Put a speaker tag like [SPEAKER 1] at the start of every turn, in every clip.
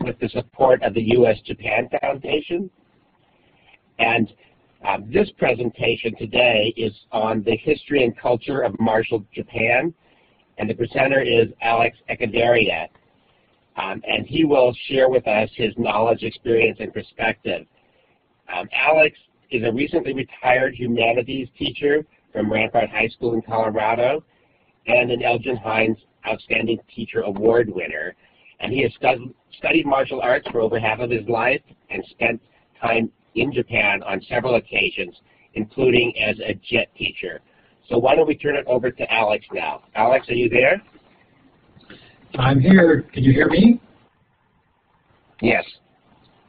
[SPEAKER 1] with the support of the U.S.-Japan Foundation. And um, this presentation today is on the history and culture of martial Japan, and the presenter is Alex Echevarria. Um, and he will share with us his knowledge, experience, and perspective. Um, Alex is a recently retired humanities teacher from Rampart High School in Colorado and an Elgin Heinz Outstanding Teacher Award winner. And he has studied martial arts for over half of his life and spent time in Japan on several occasions, including as a jet teacher. So why don't we turn it over to Alex now. Alex, are you there?
[SPEAKER 2] I'm here. Can you hear me?
[SPEAKER 1] Yes.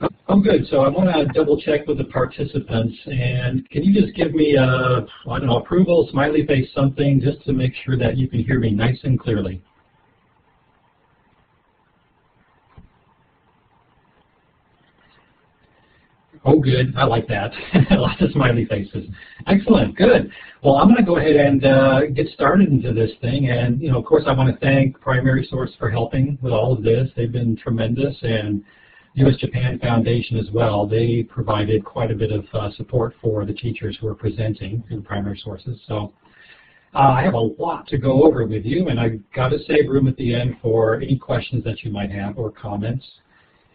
[SPEAKER 2] Oh, I'm good. So I want to double check with the participants. And can you just give me a, I don't know, approval, smiley face, something, just to make sure that you can hear me nice and clearly? Oh, good. I like that. Lots of smiley faces. Excellent. Good. Well, I'm going to go ahead and uh, get started into this thing. And, you know, of course, I want to thank Primary Source for helping with all of this. They've been tremendous. And U.S.-Japan Foundation as well. They provided quite a bit of uh, support for the teachers who are presenting through primary sources. So uh, I have a lot to go over with you, and I've got to save room at the end for any questions that you might have or comments.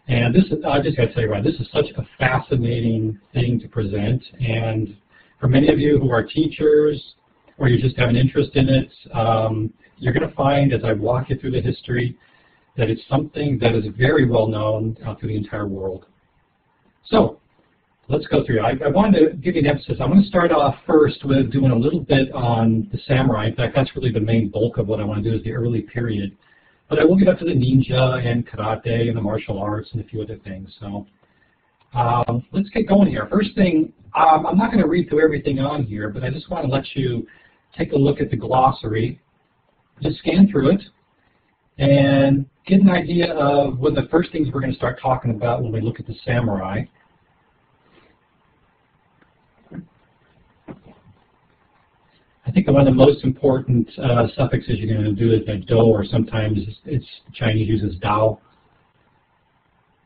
[SPEAKER 2] And this is, I just got to tell you, right, this is such a fascinating thing to present. And for many of you who are teachers or you just have an interest in it, um, you're going to find as I walk you through the history that it's something that is very well known out through the entire world. So let's go through. I, I wanted to give you an emphasis. I'm going to start off first with doing a little bit on the samurai. In fact, that's really the main bulk of what I want to do is the early period. But I will get up to the ninja and karate and the martial arts and a few other things. So um, let's get going here. First thing, um, I'm not going to read through everything on here, but I just want to let you take a look at the glossary. Just scan through it and get an idea of one of the first things we're going to start talking about when we look at the samurai. Think one of the most important uh, suffixes you're going to do is a do, or sometimes it's Chinese uses dao.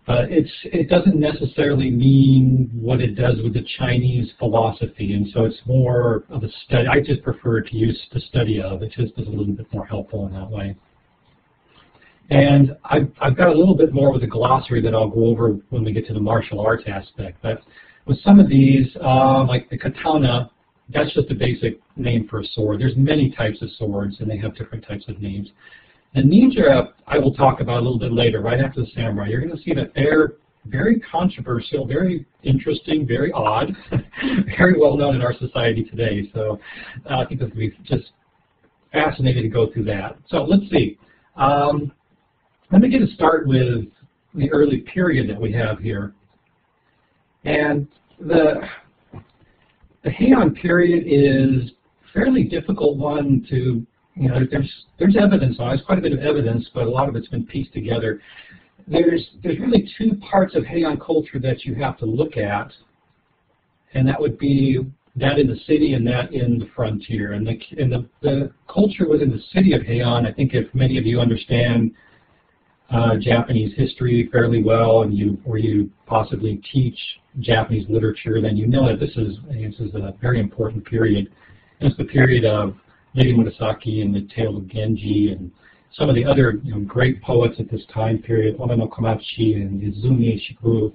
[SPEAKER 2] But it's, it doesn't necessarily mean what it does with the Chinese philosophy, and so it's more of a study. I just prefer to use the study of. It just is a little bit more helpful in that way. And I've, I've got a little bit more with a glossary that I'll go over when we get to the martial arts aspect. But with some of these, uh, like the katana, that's just a basic name for a sword. There's many types of swords, and they have different types of names. And ninja, I will talk about a little bit later, right after the samurai. You're going to see that they're very controversial, very interesting, very odd, very well known in our society today. So uh, I think going to be just fascinating to go through that. So let's see. Um, let me get a start with the early period that we have here. And the, the Heian period is a fairly difficult one to, you know, there's, there's evidence on it, there's quite a bit of evidence, but a lot of it's been pieced together. There's, there's really two parts of Heian culture that you have to look at, and that would be that in the city and that in the frontier. And the, and the, the culture within the city of Heian, I think if many of you understand uh, Japanese history fairly well, and you or you possibly teach Japanese literature, then you know that this is this is a very important period. It's the period of Lady Murasaki and the Tale of Genji and some of the other you know, great poets at this time period, Ono no Komachi and Izumi Shikibu.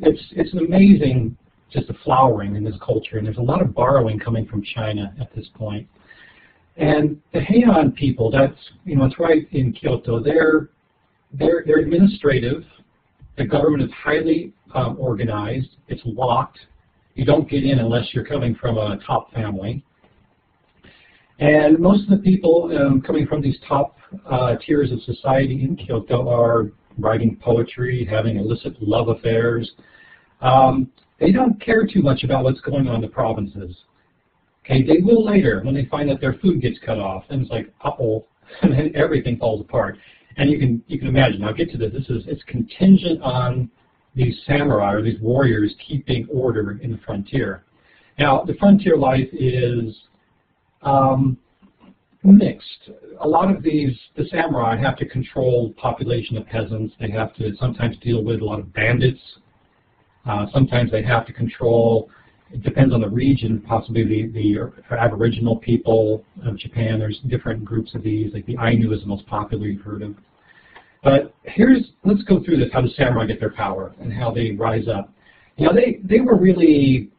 [SPEAKER 2] It's it's an amazing just a flowering in this culture, and there's a lot of borrowing coming from China at this point. And the Heian people, that's you know, it's right in Kyoto. They're they're, they're administrative. The government is highly um, organized. It's locked. You don't get in unless you're coming from a top family. And most of the people um, coming from these top uh, tiers of society in Kyoto are writing poetry, having illicit love affairs. Um, they don't care too much about what's going on in the provinces. Okay, they will later when they find that their food gets cut off. Things like apple, and then everything falls apart. And you can you can imagine. I'll get to this. This is it's contingent on these samurai or these warriors keeping order in the frontier. Now, the frontier life is um, mixed. A lot of these, the samurai have to control population of peasants. They have to sometimes deal with a lot of bandits. Uh, sometimes they have to control, it depends on the region, possibly the, the aboriginal people of Japan. There's different groups of these, like the Ainu is the most popular you've heard of. But here's, let's go through this, how the samurai get their power and how they rise up. You know, they, they were really,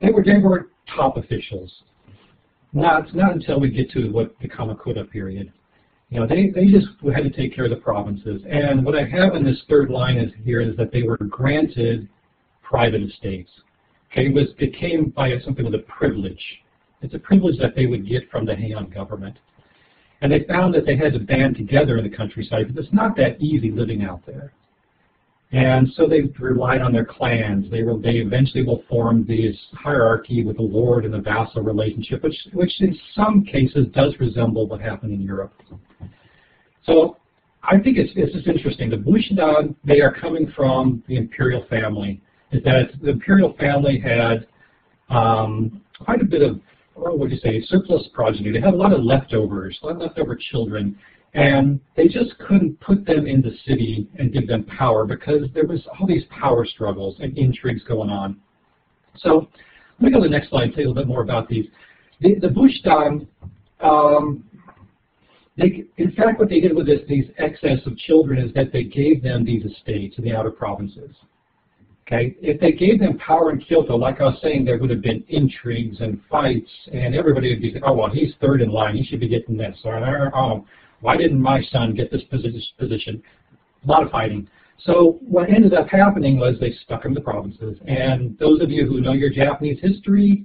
[SPEAKER 2] they were, they were top officials. Not, not until we get to what the Kamakura period. You know, they, they just had to take care of the provinces. And what I have in this third line is here is that they were granted private estates. Okay, it was it came by something with a privilege. It's a privilege that they would get from the Heian government. And they found that they had to band together in the countryside because it's not that easy living out there. And so they relied on their clans. They, were, they eventually will form this hierarchy with the lord and the vassal relationship, which, which in some cases does resemble what happened in Europe. So I think it's, it's just interesting. The Bushidan, they are coming from the imperial family. Is that the imperial family had um, quite a bit of, what would you say, surplus progeny. They had a lot of leftovers, a lot of leftover children. And they just couldn't put them in the city and give them power because there was all these power struggles and intrigues going on. So let me go to the next slide and tell you a little bit more about these. The, the Bushidan, um, they, in fact, what they did with this, these excess of children is that they gave them these estates in the outer provinces. Okay, if they gave them power in Kyoto, like I was saying, there would have been intrigues and fights, and everybody would be saying, "Oh well, he's third in line; he should be getting this." Or, "Oh, why didn't my son get this position? A lot of fighting. So what ended up happening was they stuck him in the provinces. And those of you who know your Japanese history,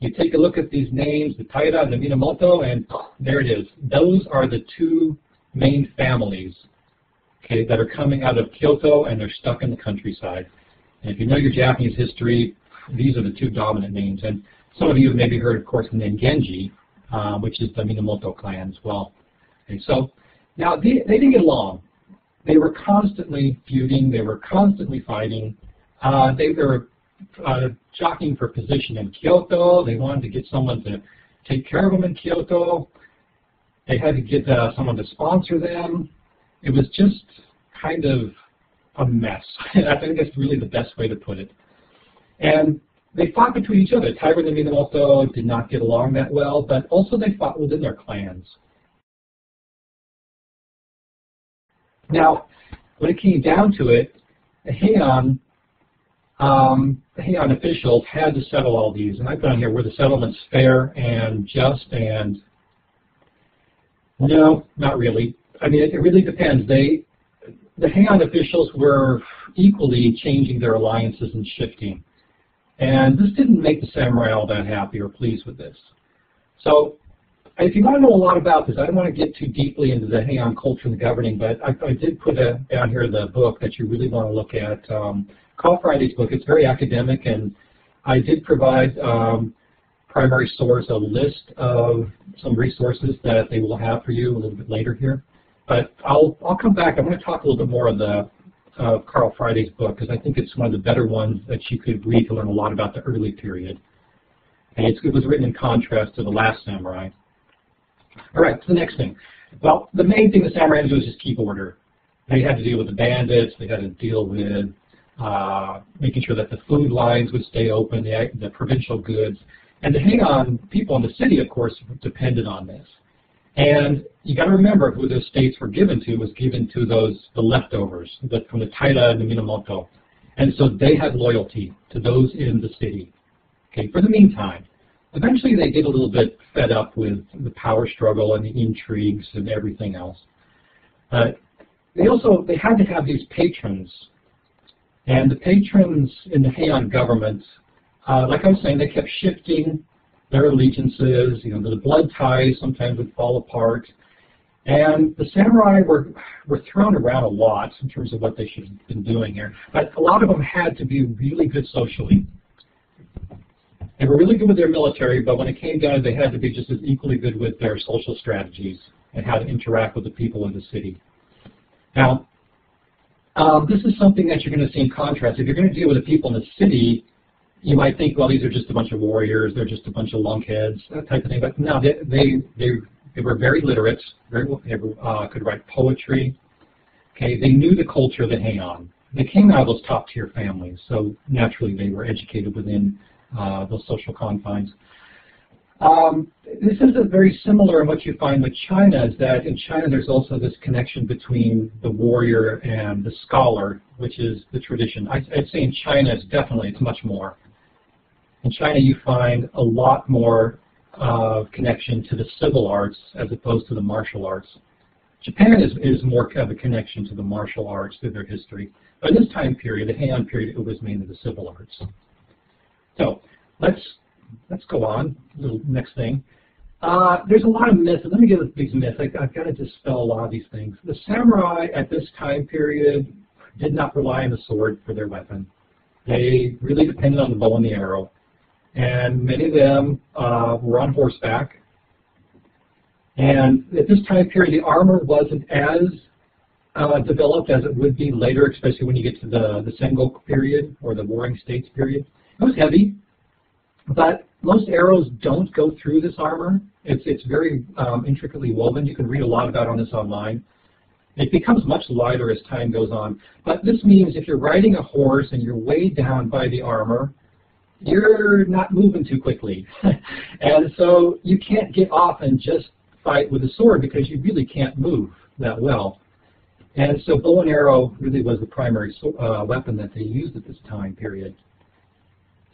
[SPEAKER 2] you take a look at these names, the Taira and the Minamoto, and there it is. Those are the two main families okay, that are coming out of Kyoto and they're stuck in the countryside. And if you know your Japanese history, these are the two dominant names. And some of you have maybe heard, of course, the name Genji, uh, which is the Minamoto clan as well. Okay, so now they, they didn't get along. They were constantly feuding. They were constantly fighting. Uh, they, they were uh, jockeying for position in Kyoto. They wanted to get someone to take care of them in Kyoto. They had to get uh, someone to sponsor them. It was just kind of a mess. I think that's really the best way to put it. And they fought between each other. Taira and Minamoto did not get along that well, but also they fought within their clans. Now, when it came down to it, the Heian, um, the Heian officials had to settle all these, and I put on here were the settlements fair and just and no, not really. I mean, it, it really depends. They, the Heian officials were equally changing their alliances and shifting. And this didn't make the samurai all that happy or pleased with this. So if you want to know a lot about this, I don't want to get too deeply into the Heian culture and the governing, but I, I did put a, down here the book that you really want to look at. Um, Karl Friday's book. It's very academic, and I did provide um, primary source a list of some resources that they will have for you a little bit later here. But I'll I'll come back. I'm going to talk a little bit more of the uh, Karl Friday's book because I think it's one of the better ones that you could read to learn a lot about the early period. And it was written in contrast to the last samurai. All right, so the next thing. Well, the main thing the samurai do was just keep order. They had to deal with the bandits. They had to deal with uh, making sure that the food lines would stay open, the, the provincial goods. And the Heian people in the city, of course, depended on this. And you got to remember who those states were given to was given to those the leftovers the, from the Taira and the Minamoto. And so they had loyalty to those in the city. Okay, for the meantime. Eventually they get a little bit fed up with the power struggle and the intrigues and everything else. Uh, they also they had to have these patrons, and the patrons in the Heian government, uh, like I was saying, they kept shifting their allegiances. You know, the blood ties sometimes would fall apart, and the samurai were were thrown around a lot in terms of what they should have been doing here. But a lot of them had to be really good socially. They were really good with their military, but when it came down, they had to be just as equally good with their social strategies and how to interact with the people in the city. Now, um, this is something that you're going to see in contrast. If you're going to deal with the people in the city, you might think, well, these are just a bunch of warriors, they're just a bunch of lunkheads, that type of thing. But no, they they they, they were very literate, very they uh, could write poetry. Okay, they knew the culture of the Heian. They came out of those top tier families, so naturally they were educated within uh, those social confines. Um, this is very similar in what you find with China, is that in China there's also this connection between the warrior and the scholar, which is the tradition. I, would say in China it's definitely, it's much more. In China you find a lot more uh, connection to the civil arts as opposed to the martial arts. Japan is, is more of a connection to the martial arts through their history. But in this time period, the Heian period, it was mainly the civil arts. So let's let's go on. Little next thing. Uh, there's a lot of myths. Let me give these myths. I, I've got to dispel a lot of these things. The samurai at this time period did not rely on the sword for their weapon. They really depended on the bow and the arrow. And many of them uh, were on horseback. And at this time period, the armor wasn't as uh, developed as it would be later, especially when you get to the, the Sengoku period or the Warring States period. It was heavy, but most arrows don't go through this armor. It's, it's very um, intricately woven. You can read a lot about on this online. It becomes much lighter as time goes on. But this means if you're riding a horse and you're weighed down by the armor, you're not moving too quickly. and so you can't get off and just fight with a sword because you really can't move that well. And so bow and arrow really was the primary uh, weapon that they used at this time period.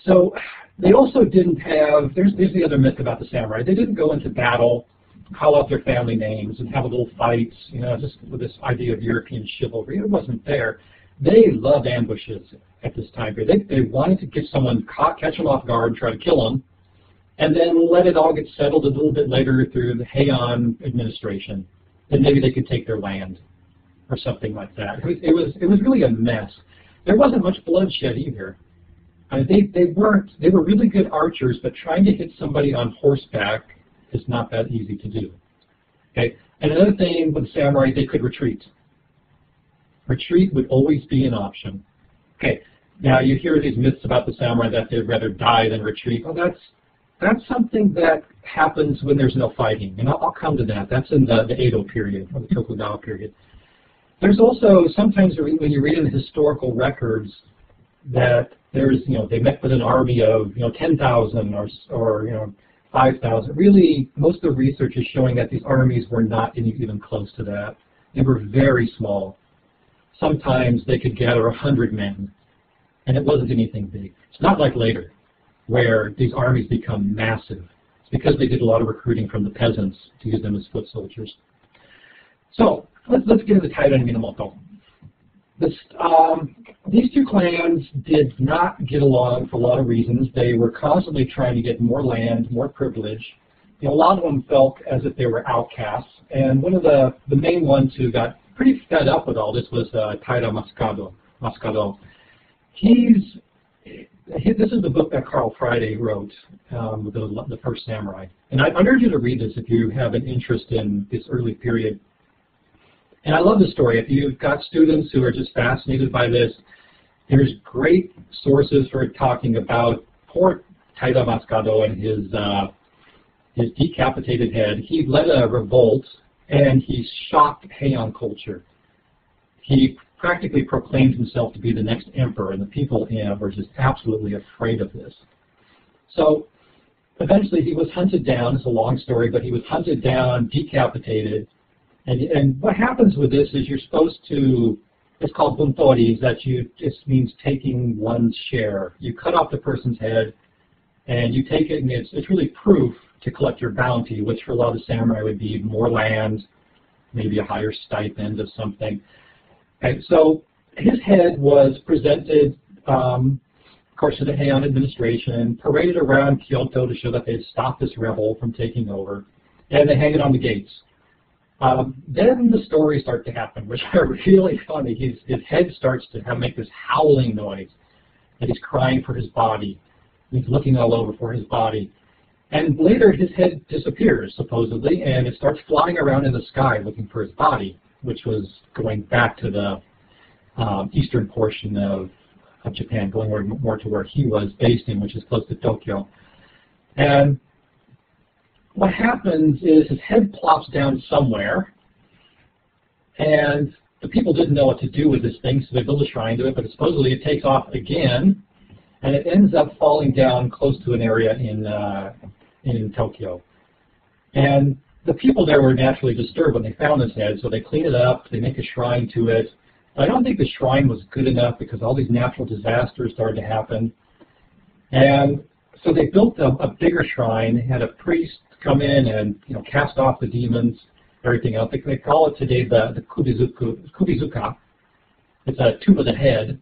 [SPEAKER 2] So they also didn't have, there's, there's the other myth about the samurai, they didn't go into battle, call out their family names and have a little fights, you know, just with this idea of European chivalry. It wasn't there. They loved ambushes at this time period. They, they wanted to get someone caught, catch them off guard, try to kill them, and then let it all get settled a little bit later through the Heian administration. Then maybe they could take their land or something like that. It was, it was, it was really a mess. There wasn't much bloodshed either. I mean, they, they weren't, they were really good archers, but trying to hit somebody on horseback is not that easy to do. Okay, and another thing with samurai, they could retreat. Retreat would always be an option. Okay, now you hear these myths about the samurai that they'd rather die than retreat. Well, that's that's something that happens when there's no fighting, and I'll, I'll come to that. That's in the, the Edo period or the Tokugawa period. There's also sometimes when you read in the historical records that there's, you know, they met with an army of, you know, 10,000 or, or, you know, 5,000. Really, most of the research is showing that these armies were not even close to that. They were very small. Sometimes they could gather 100 men, and it wasn't anything big. It's not like later, where these armies become massive. It's because they did a lot of recruiting from the peasants to use them as foot soldiers. So let's, let's get into Taira and Minamoto. This, um, these two clans did not get along for a lot of reasons. They were constantly trying to get more land, more privilege. You know, a lot of them felt as if they were outcasts. And one of the, the main ones who got pretty fed up with all this was uh, Taira Masakado. Masakado. He's, he, this is the book that Karl Friday wrote, um, the, the First Samurai. And I, urge you to read this if you have an interest in this early period and I love the story. If you've got students who are just fascinated by this, there's great sources for talking about poor Taira Masakado and his uh, his decapitated head. He led a revolt and he shocked Heian culture. He practically proclaimed himself to be the next emperor, and the people in were just absolutely afraid of this. So eventually he was hunted down. It's a long story, but he was hunted down, decapitated, and, and what happens with this is you're supposed to, it's called buntori, that you, just means taking one's share. You cut off the person's head, and you take it, and it's, it's really proof to collect your bounty, which for a lot of the samurai would be more land, maybe a higher stipend of something. And so his head was presented, um, of course, to the Heian administration, paraded around Kyoto to show that they had stopped this rebel from taking over, and they hang it on the gates. Um, then the stories start to happen, which are really funny. His, his head starts to have, make this howling noise, and he's crying for his body. He's looking all over for his body. And later his head disappears, supposedly, and it starts flying around in the sky looking for his body, which was going back to the um, eastern portion of of Japan, going more, more to where he was based in, which is close to Tokyo. And what happens is his head plops down somewhere, and the people didn't know what to do with this thing, so they build a shrine to it, but supposedly it takes off again, and it ends up falling down close to an area in, uh, in Tokyo. And the people there were naturally disturbed when they found this head, so they clean it up, they make a shrine to it. I don't think the shrine was good enough because all these natural disasters started to happen. And so they built a, a bigger shrine, had a priest come in and you know cast off the demons, everything else. They, they call it today the, the kubizuku, kubizuka. It's a tomb of the head.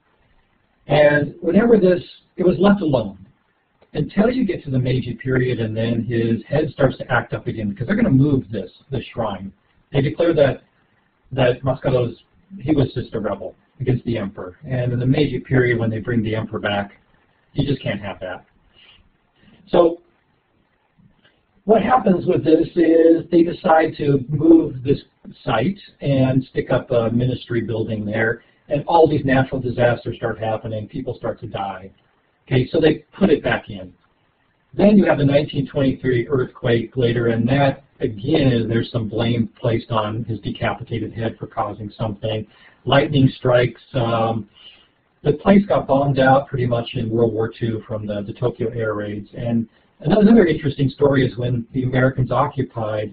[SPEAKER 2] And whenever this, it was left alone until you get to the Meiji period and then his head starts to act up again because they're going to move this, this shrine. They declare that that Masako's, he was just a rebel against the emperor. And in the Meiji period when they bring the emperor back, you just can't have that. So what happens with this is they decide to move this site and stick up a ministry building there, and all these natural disasters start happening. People start to die. Okay, so they put it back in. Then you have the 1923 earthquake later, and that again, there's some blame placed on his decapitated head for causing something. Lightning strikes. Um, the place got bombed out pretty much in World War II from the, the Tokyo air raids, and Another interesting story is when the Americans occupied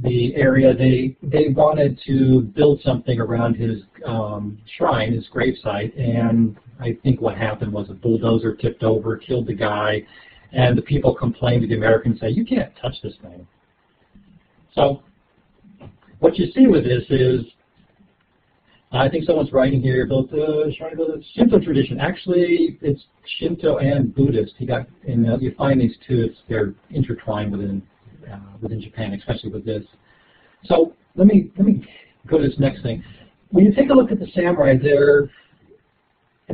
[SPEAKER 2] the area, they they wanted to build something around his um, shrine, his gravesite, and I think what happened was a bulldozer tipped over, killed the guy, and the people complained to the Americans, say, "You can't touch this thing." So, what you see with this is I think someone's writing here about the Shinto tradition. Actually, it's Shinto and Buddhist. You got, and uh, you find these two. They're intertwined within uh, within Japan, especially with this. So let me let me go to this next thing. When you take a look at the samurai, they're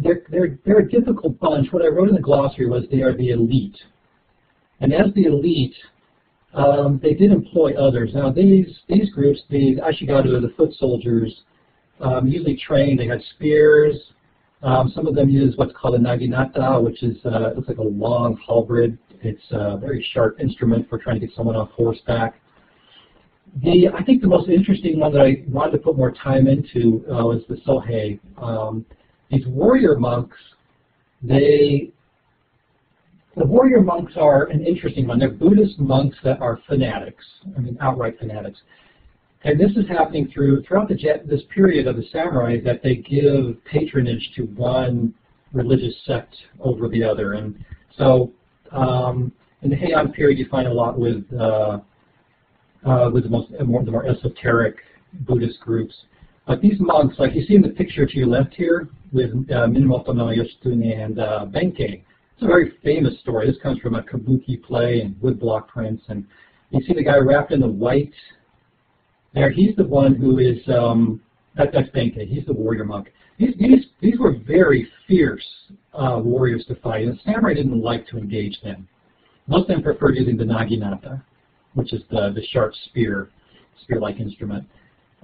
[SPEAKER 2] they're they're they're a difficult bunch. What I wrote in the glossary was they are the elite, and as the elite, um, they did employ others. Now these these groups, the Ashigaru, the foot soldiers um, usually trained. They had spears. Um, some of them used what's called a naginata, which is uh, looks like a long halberd. It's a very sharp instrument for trying to get someone off horseback. The I think the most interesting one that I wanted to put more time into uh, was the Sohei. Um, these warrior monks, they the warrior monks are an interesting one. They're Buddhist monks that are fanatics. I mean, outright fanatics. And this is happening through throughout the this period of the samurai that they give patronage to one religious sect over the other. And so um, in the Heian period, you find a lot with uh, uh, with the most more, the more esoteric Buddhist groups. But these monks, like you see in the picture to your left here, with uh, Minamoto Yoshitsune and uh, Benkei, it's a very famous story. This comes from a kabuki play and woodblock prints, and you see the guy wrapped in the white there, he's the one who is, um, that, that's Benkei, he's the warrior monk. These, these, these were very fierce uh, warriors to fight, and the samurai didn't like to engage them. Most of them preferred using the naginata, which is the, the sharp spear, spear-like instrument.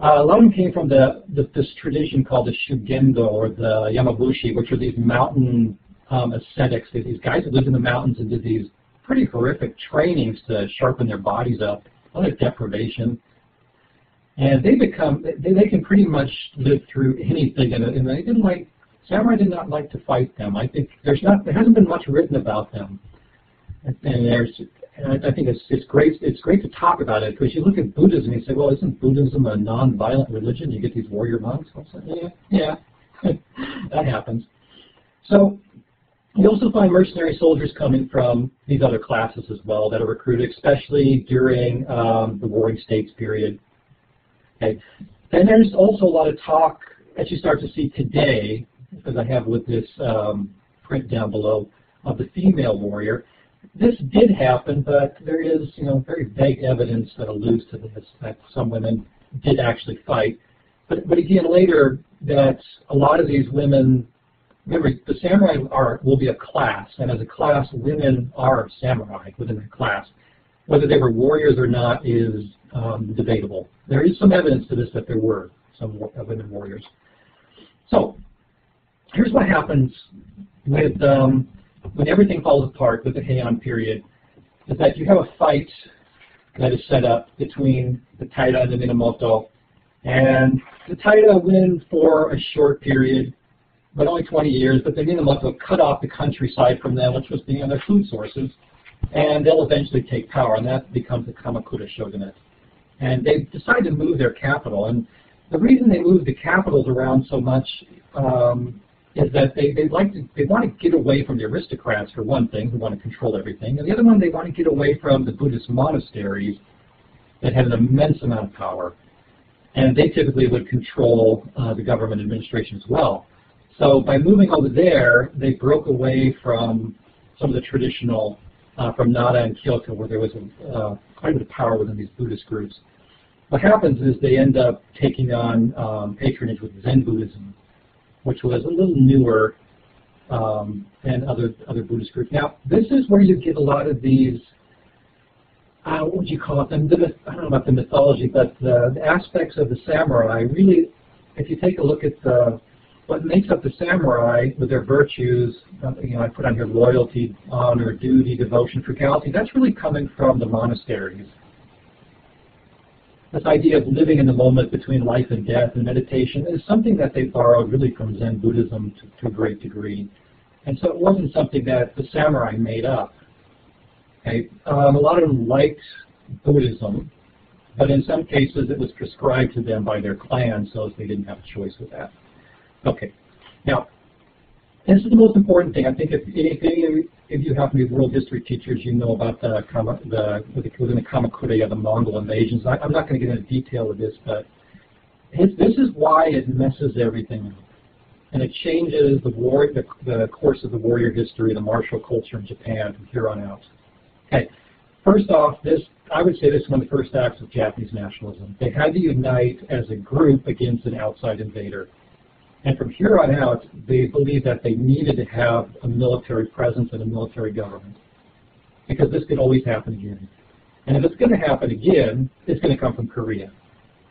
[SPEAKER 2] Uh, a lot of them came from the, the, this tradition called the Shugendo or the Yamabushi, which are these mountain um, ascetics. These guys that lived in the mountains and did these pretty horrific trainings to sharpen their bodies up, a lot of deprivation. And they become, they, they can pretty much live through anything, and, and they didn't like, samurai did not like to fight them. I think there's not, there hasn't been much written about them. And there's, and I, I think it's, it's great, it's great to talk about it, because you look at Buddhism and you say, well, isn't Buddhism a non-violent religion? You get these warrior monks. yeah, yeah, that happens. So you also find mercenary soldiers coming from these other classes as well that are recruited, especially during um, the Warring States period. Okay. And there's also a lot of talk, that you start to see today, as I have with this um, print down below, of the female warrior. This did happen, but there is, you know, very vague evidence that alludes to this, that some women did actually fight. But, but again, later, that a lot of these women, remember, the samurai are will be a class, and as a class, women are samurai within the class. Whether they were warriors or not is um, debatable. There is some evidence to this that there were some women warriors. So here's what happens with um, when everything falls apart with the Heian period, is that you have a fight that is set up between the Taira and the Minamoto. And the Taira win for a short period, but only 20 years, but the Minamoto cut off the countryside from them, which was know, their food sources, and they'll eventually take power, and that becomes the Kamakura shogunate. And they decide to move their capital, and the reason they move the capitals around so much um, is that they, they like to they want to get away from the aristocrats for one thing, who want to control everything, and the other one they want to get away from the Buddhist monasteries that had an immense amount of power, and they typically would control uh, the government administration as well. So by moving over there, they broke away from some of the traditional, uh, from Nara and Kyoto, where there was a, uh, quite a bit of power within these Buddhist groups. What happens is they end up taking on um, patronage with Zen Buddhism, which was a little newer um, than other other Buddhist groups. Now, this is where you get a lot of these. Uh, what would you call it? The, I don't know about the mythology, but the, the aspects of the samurai really, if you take a look at the, what makes up the samurai with their virtues, uh, you know, I put on here loyalty, honor, duty, devotion, frugality. That's really coming from the monasteries this idea of living in the moment between life and death and meditation is something that they borrowed really from Zen Buddhism to, to a great degree. And so it wasn't something that the samurai made up. Okay? Um, a lot of them liked Buddhism, but in some cases it was prescribed to them by their clan, so they didn't have a choice with that. Okay. Now, this is the most important thing. I think if, if any if you happen to be world history teachers, you know about the, the within the Kamakura, the Mongol invasions. I, am not going to get into detail of this, but his, this is why it messes everything up. And it changes the, war, the, the course of the warrior history, the martial culture in Japan from here on out. Okay, first off, this I would say this is one of the first acts of Japanese nationalism. They had to unite as a group against an outside invader. And from here on out, they believed that they needed to have a military presence and a military government because this could always happen again. And if it's going to happen again, it's going to come from Korea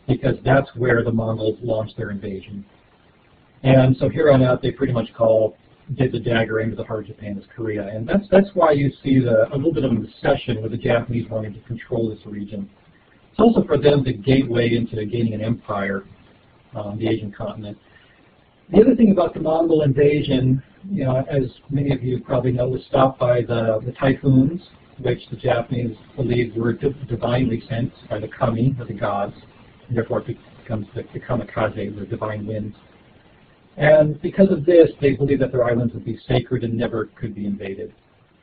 [SPEAKER 2] because that's where the Mongols launched their invasion. And so here on out, they pretty much call did the dagger into the heart of Japan as Korea. And that's that's why you see the, a little bit of a recession with the Japanese wanting to control this region. It's also for them the gateway into gaining an empire, um, the Asian continent. The other thing about the Mongol invasion, you know, as many of you probably know, was stopped by the, the typhoons, which the Japanese believed were divinely sent by the kami, or the gods, and therefore it becomes the, the kamikaze, the divine winds. And because of this, they believed that their islands would be sacred and never could be invaded.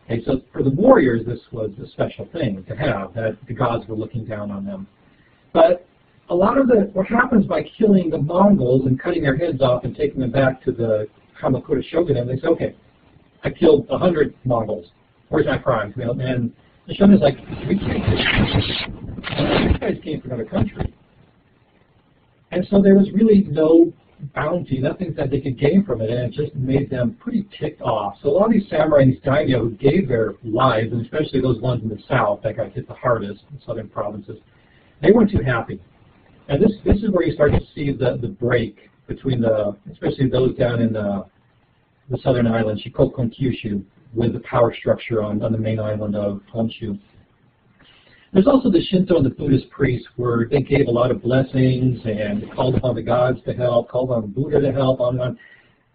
[SPEAKER 2] Okay, so for the warriors, this was a special thing to have, that the gods were looking down on them. But a lot of the what happens by killing the Mongols and cutting their heads off and taking them back to the Kamakura shogunate, they say, okay, I killed a hundred Mongols. Where's my prize? You know, and the shogun's like, we can't These guys came from another country. And so there was really no bounty, nothing that they could gain from it, and it just made them pretty ticked off. So a lot of these samurai and these daimyo who gave their lives, and especially those ones in the south that got hit the hardest, in southern provinces, they weren't too happy. And this this is where you start to see the the break between the especially those down in the the southern islands, Shikoku Kyushu, with the power structure on, on the main island of Honshu. There's also the Shinto and the Buddhist priests where they gave a lot of blessings and called upon the gods to help, called on Buddha to help, on and on.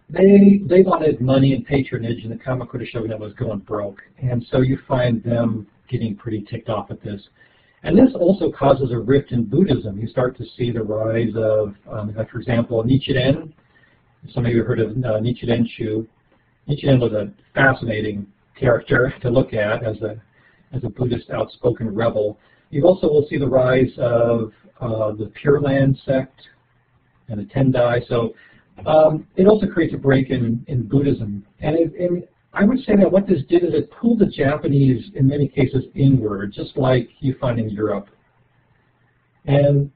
[SPEAKER 2] They they wanted money and patronage, and the Kamakura shogunate was going broke. And so you find them getting pretty ticked off at this. And this also causes a rift in Buddhism. You start to see the rise of, um, for example, Nichiren. Some of you have heard of uh, Nichiren Shu. Nichiren was a fascinating character to look at as a as a Buddhist outspoken rebel. You also will see the rise of uh, the Pure Land sect and the Tendai. So um, it also creates a break in, in Buddhism. And it, in, I would say that what this did is it pulled the Japanese, in many cases, inward, just like you find in Europe. And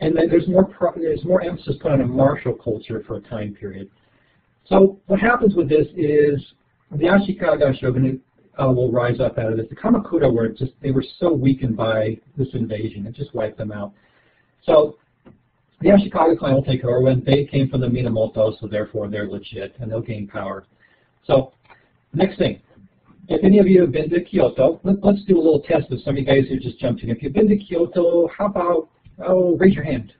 [SPEAKER 2] and there's more there's more emphasis put on a martial culture for a time period. So what happens with this is the Ashikaga shogunate uh, will rise up out of this. The Kamakura were just they were so weakened by this invasion, it just wiped them out. So the Ashikaga clan will take over, and they came from the Minamoto, so therefore they're legit, and they'll gain power. So, next thing. If any of you have been to Kyoto, let, us do a little test with some of you guys who just jumped in. If you've been to Kyoto, how about, oh, raise your hand.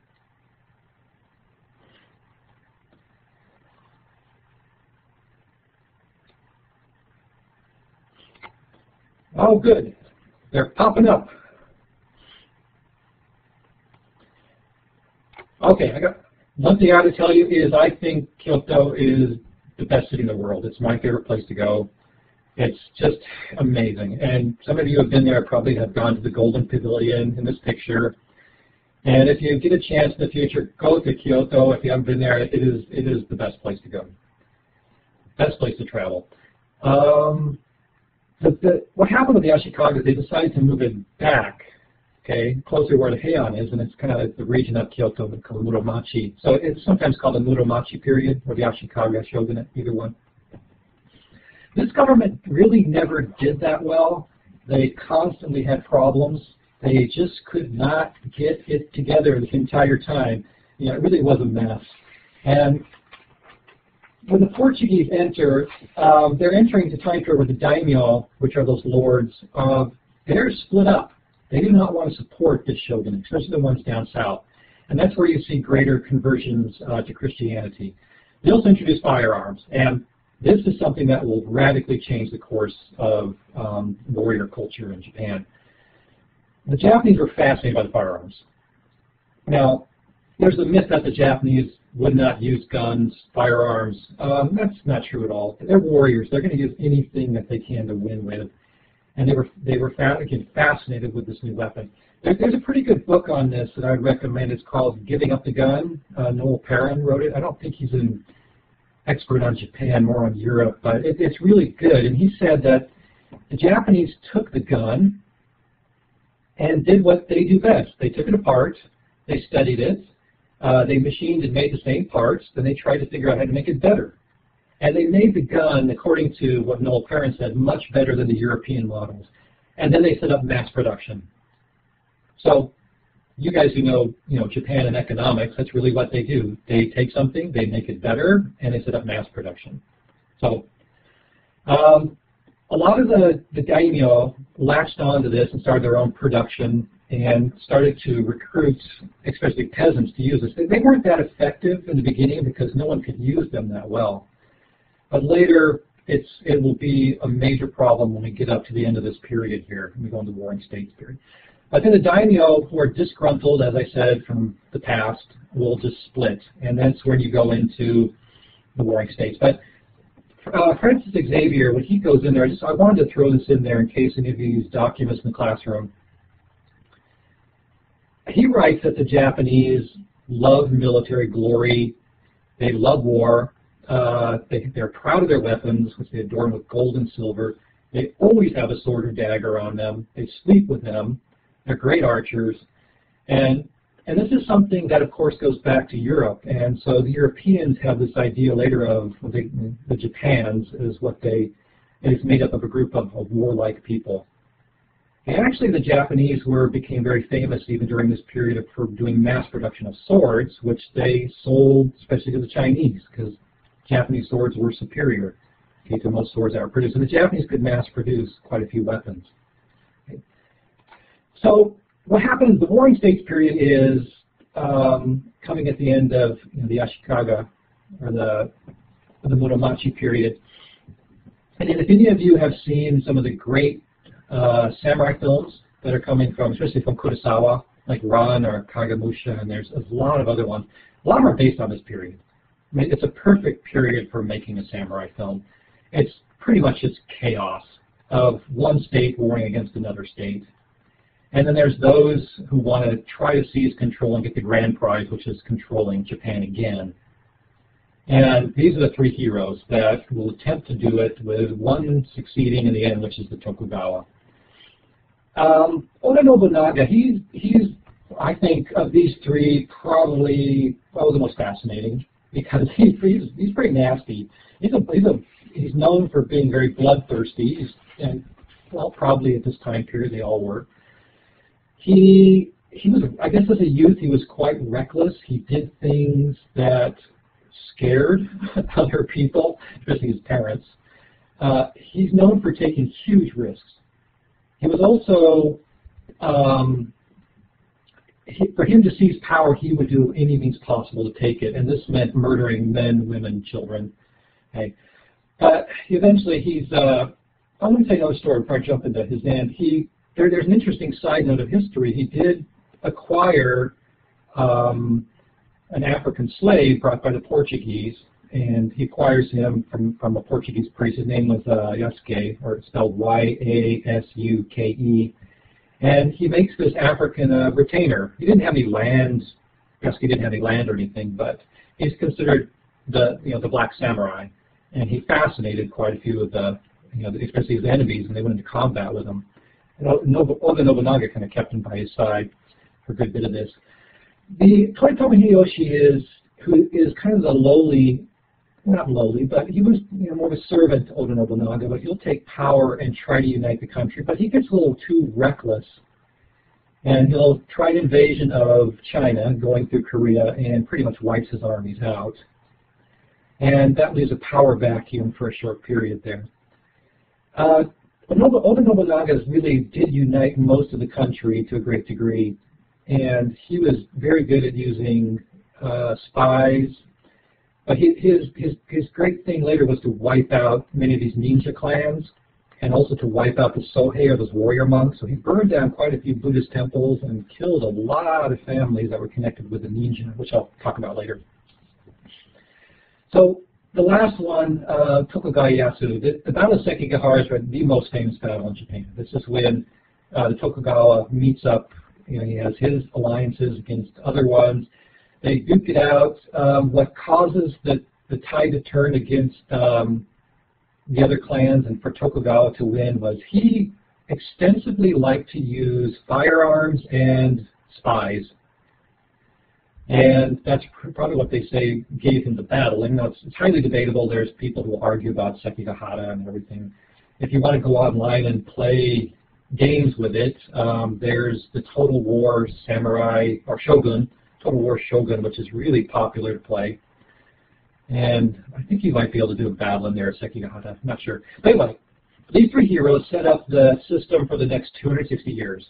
[SPEAKER 2] Oh, good. They're popping up. Okay, I got one thing I got to tell you is I think Kyoto is the best city in the world. It's my favorite place to go. It's just amazing. And some of you have been there probably have gone to the Golden Pavilion in this picture. And if you get a chance in the future, go to Kyoto. If you haven't been there, it is it is the best place to go. Best place to travel. Um, the, the, what happened with the Ashikaga is they decided to move it back, okay, closer where the Heian is, and it's kind of the region of Kyoto called Muromachi. So it's sometimes called the Muromachi period, or the Ashikaga shogunate, either one. This government really never did that well. They constantly had problems. They just could not get it together the entire time. You know, it really was a mess. And when the Portuguese enter, um, they're entering to and with the daimyo, which are those lords. Uh, they're split up. They do not want to support this shogunate, especially the ones down south. And that's where you see greater conversions uh, to Christianity. They also introduce firearms, and this is something that will radically change the course of um, warrior culture in Japan. The Japanese were fascinated by the firearms. Now, there's a myth that the Japanese would not use guns, firearms. Um, that's not true at all. They're warriors. They're going to use anything that they can to win with. And they were they were again, fascinated with this new weapon. There, there's a pretty good book on this that I'd recommend. It's called Giving Up the Gun. Uh, Noel Perrin wrote it. I don't think he's an expert on Japan, more on Europe, but it, it's really good. And he said that the Japanese took the gun and did what they do best. They took it apart, they studied it, uh, they machined and made the same parts, then they tried to figure out how to make it better. And they made the gun, according to what Noel Perrin said, much better than the European models. And then they set up mass production. So you guys who know, you know Japan and economics, that's really what they do. They take something, they make it better, and they set up mass production. So um, a lot of the, the daimyo latched onto this and started their own production and started to recruit, especially peasants, to use this. They weren't that effective in the beginning because no one could use them that well. But later, it's, it will be a major problem when we get up to the end of this period here, when we go into the Warring States period. But then the daimyo who are disgruntled, as I said, from the past, will just split. And that's when you go into the Warring States. But uh, Francis Xavier, when he goes in there, I, just, I wanted to throw this in there in case any of you use documents in the classroom he writes that the Japanese love military glory, they love war, uh, they, they're proud of their weapons, which they adorn with gold and silver. They always have a sword or dagger on them. They sleep with them. They're great archers. And and this is something that, of course, goes back to Europe. And so the Europeans have this idea later of the, the Japans is what they, it's made up of a group of, of warlike people. And actually, the Japanese were became very famous even during this period of, for doing mass production of swords, which they sold especially to the Chinese because Japanese swords were superior okay, to most swords that were produced. And the Japanese could mass produce quite a few weapons. Okay. So what happens, the Warring States period is um, coming at the end of you know, the Ashikaga, or the, the Muromachi period. And if any of you have seen some of the great uh, samurai films that are coming from, especially from Kurosawa, like Ran or Kagemusha, and there's a lot of other ones. A lot of them are based on this period. It's a perfect period for making a samurai film. It's pretty much just chaos of one state warring against another state. And then there's those who want to try to seize control and get the grand prize, which is controlling Japan again. And these are the three heroes that will attempt to do it with one succeeding in the end, which is the Tokugawa. Um, Oda Nobunaga, he's, he's, I think, of these three, probably well, the most fascinating because he's, he's, he's pretty nasty. He's, a, he's, a, he's known for being very bloodthirsty, he's, and well, probably at this time period they all were. He he was, I guess as a youth, he was quite reckless. He did things that scared other people, especially his parents. Uh, he's known for taking huge risks. He was also, um, for him to seize power, he would do any means possible to take it, and this meant murdering men, women, children. Okay. But eventually he's, uh, I want to say another story before I jump into his end. He, there, there's an interesting side note of history. He did acquire um, an African slave brought by the Portuguese, and he acquires him from, from a Portuguese priest. His name was uh, Yasuke, or spelled Y-A-S-U-K-E. And he makes this African uh, retainer. He didn't have any land. Yasuke didn't have any land or anything, but he's considered the you know the black samurai, and he fascinated quite a few of the you know especially his enemies, and they went into combat with him. And Oda Nobunaga kind of kept him by his side for a good bit of this. The Toyotomi Hideyoshi is who is kind of the lowly, not lowly, but he was you know, more of a servant to Oda Nobunaga, but he'll take power and try to unite the country, but he gets a little too reckless. And he'll try an invasion of China, going through Korea, and pretty much wipes his armies out. And that leaves a power vacuum for a short period there. Uh, Oda Nobunaga really did unite most of the country to a great degree and he was very good at using uh, spies. But his, his, his great thing later was to wipe out many of these ninja clans and also to wipe out the Sohei or those warrior monks. So he burned down quite a few Buddhist temples and killed a lot of families that were connected with the ninja, which I'll talk about later. So the last one, uh, Tokugawa the, the Battle of Sekigahara is the most famous battle in Japan. This is when uh, the Tokugawa meets up you know, he has his alliances against other ones. They duke it out. Um, what causes the, the tide to turn against um, the other clans and for Tokugawa to win was he extensively liked to use firearms and spies. And that's probably what they say gave him the battle. And you know, it's, it's highly debatable. There's people who argue about Sekigahara and everything. If you want to go online and play games with it. Um, there's the Total War Samurai, or Shogun, Total War Shogun, which is really popular to play. And I think you might be able to do a battle in there, Sekigahara, I'm not sure. But anyway, these three heroes set up the system for the next 260 years.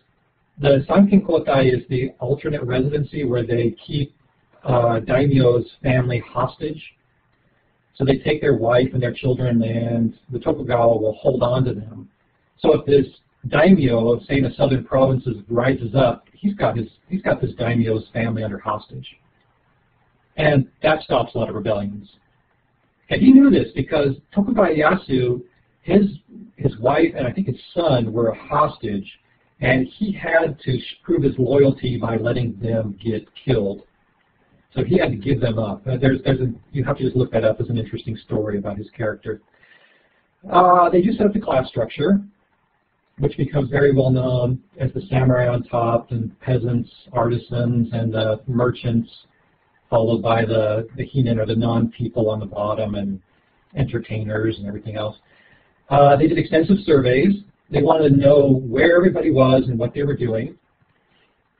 [SPEAKER 2] The Sankin Kotai is the alternate residency where they keep uh, daimyo's family hostage. So they take their wife and their children and the Tokugawa will hold on to them. So if this daimyo, of say in the southern provinces, rises up, he's got his he's got this daimyo's family under hostage, and that stops a lot of rebellions. And he knew this because Tokugawa Ieyasu, his his wife and I think his son were a hostage, and he had to prove his loyalty by letting them get killed. So he had to give them up. Uh, there's, there's a, you have to just look that up as an interesting story about his character. Uh, they do set up the class structure which becomes very well known as the samurai on top, and peasants, artisans, and uh, merchants, followed by the, the hinin or the non-people on the bottom, and entertainers and everything else. Uh, they did extensive surveys. They wanted to know where everybody was and what they were doing,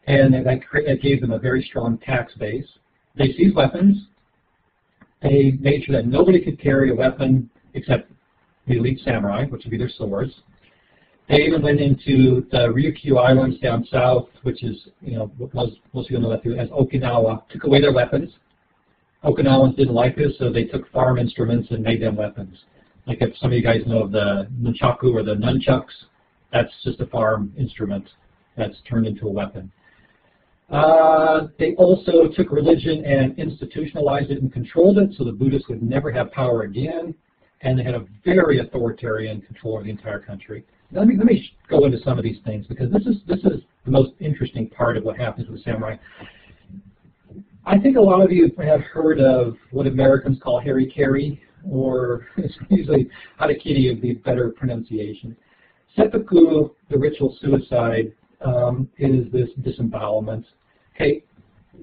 [SPEAKER 2] and that, that gave them a very strong tax base. They seized weapons. They made sure that nobody could carry a weapon except the elite samurai, which would be their swords. They even went into the Ryukyu Islands down south, which is, you know, most, most people know that through as Okinawa, took away their weapons. Okinawans didn't like this, so they took farm instruments and made them weapons. Like if some of you guys know of the nunchaku or the nunchucks, that's just a farm instrument that's turned into a weapon. Uh, they also took religion and institutionalized it and controlled it so the Buddhists would never have power again, and they had a very authoritarian control of the entire country let me let me go into some of these things because this is this is the most interesting part of what happens with samurai. I think a lot of you have heard of what Americans call hara-kiri, or it's usually would be better pronunciation. Seppuku, the ritual suicide, um, is this disembowelment. Okay,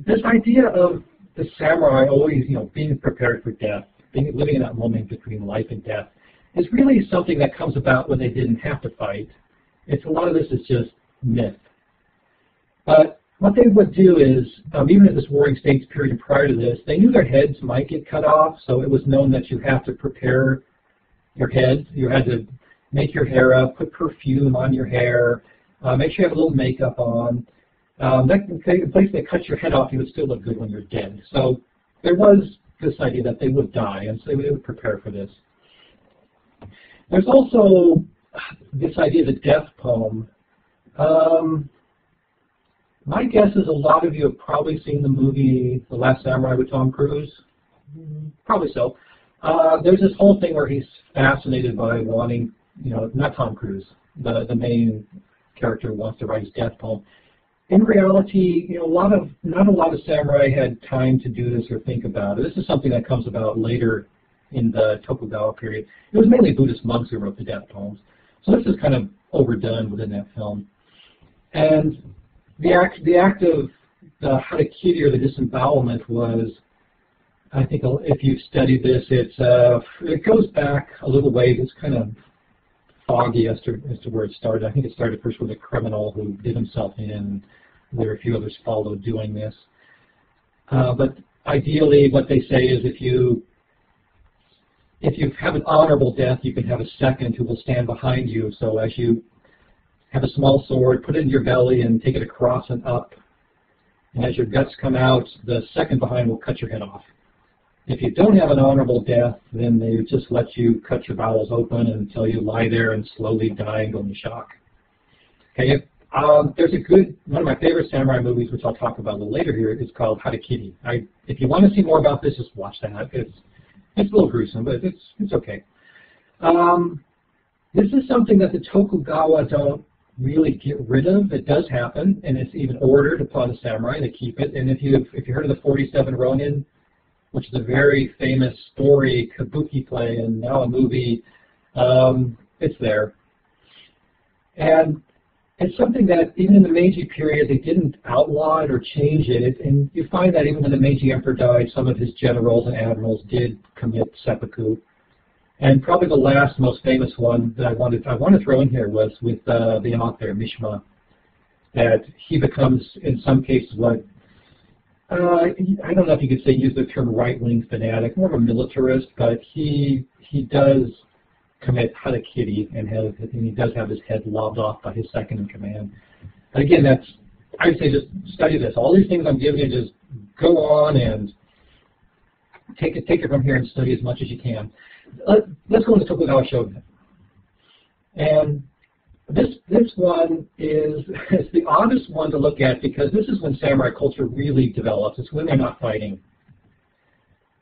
[SPEAKER 2] this idea of the samurai always, you know, being prepared for death, being, living in that moment between life and death, is really something that comes about when they didn't have to fight. It's a lot of this is just myth. But what they would do is, um, even in this Warring States period prior to this, they knew their heads might get cut off, so it was known that you have to prepare your head. You had to make your hair up, put perfume on your hair, uh, make sure you have a little makeup on. Um, that, in place they cut your head off, you would still look good when you're dead. So there was this idea that they would die, and so they would prepare for this. There's also this idea of the death poem. Um, my guess is a lot of you have probably seen the movie The Last Samurai with Tom Cruise. Probably so. Uh, there's this whole thing where he's fascinated by wanting, you know, not Tom Cruise, the the main character wants to write his death poem. In reality, you know, a lot of not a lot of samurai had time to do this or think about it. This is something that comes about later in the Tokugawa period. It was mainly Buddhist monks who wrote the death poems. So this is kind of overdone within that film. And the act, the act of the harakiri or the disembowelment was, I think if you've studied this, it's uh, it goes back a little ways. It's kind of foggy as to, as to where it started. I think it started first with a criminal who did himself in. There are a few others followed doing this. Uh, but ideally, what they say is if you if you have an honorable death, you can have a second who will stand behind you. So as you have a small sword, put it in your belly and take it across and up. And as your guts come out, the second behind will cut your head off. If you don't have an honorable death, then they just let you cut your bowels open and until you lie there and slowly die and go into shock. Okay, um, there's a good, one of my favorite samurai movies, which I'll talk about a little later here, is called Harakiri. If you want to see more about this, just watch that. It's, it's a little gruesome, but it's, it's okay. Um, this is something that the Tokugawa don't really get rid of. It does happen, and it's even ordered upon the samurai to keep it. And if you if you heard of the 47 Ronin, which is a very famous story kabuki play and now a movie, um, it's there. And it's something that even in the Meiji period they didn't outlaw it or change it. And you find that even when the Meiji emperor died, some of his generals and admirals did commit seppuku. And probably the last most famous one that I wanted I want to throw in here was with uh, the author Mishima, that he becomes in some cases what uh, I don't know if you could say use the term right-wing fanatic, more of a militarist, but he he does commit harakiri and, have, and he does have his head lobbed off by his second in command. But again, that's I would say just study this. All these things I'm giving you, just go on and take it take it from here and study as much as you can. Let, us go into Tokugawa Shogun. And this this one is, is the oddest one to look at because this is when samurai culture really develops. It's when they're not fighting.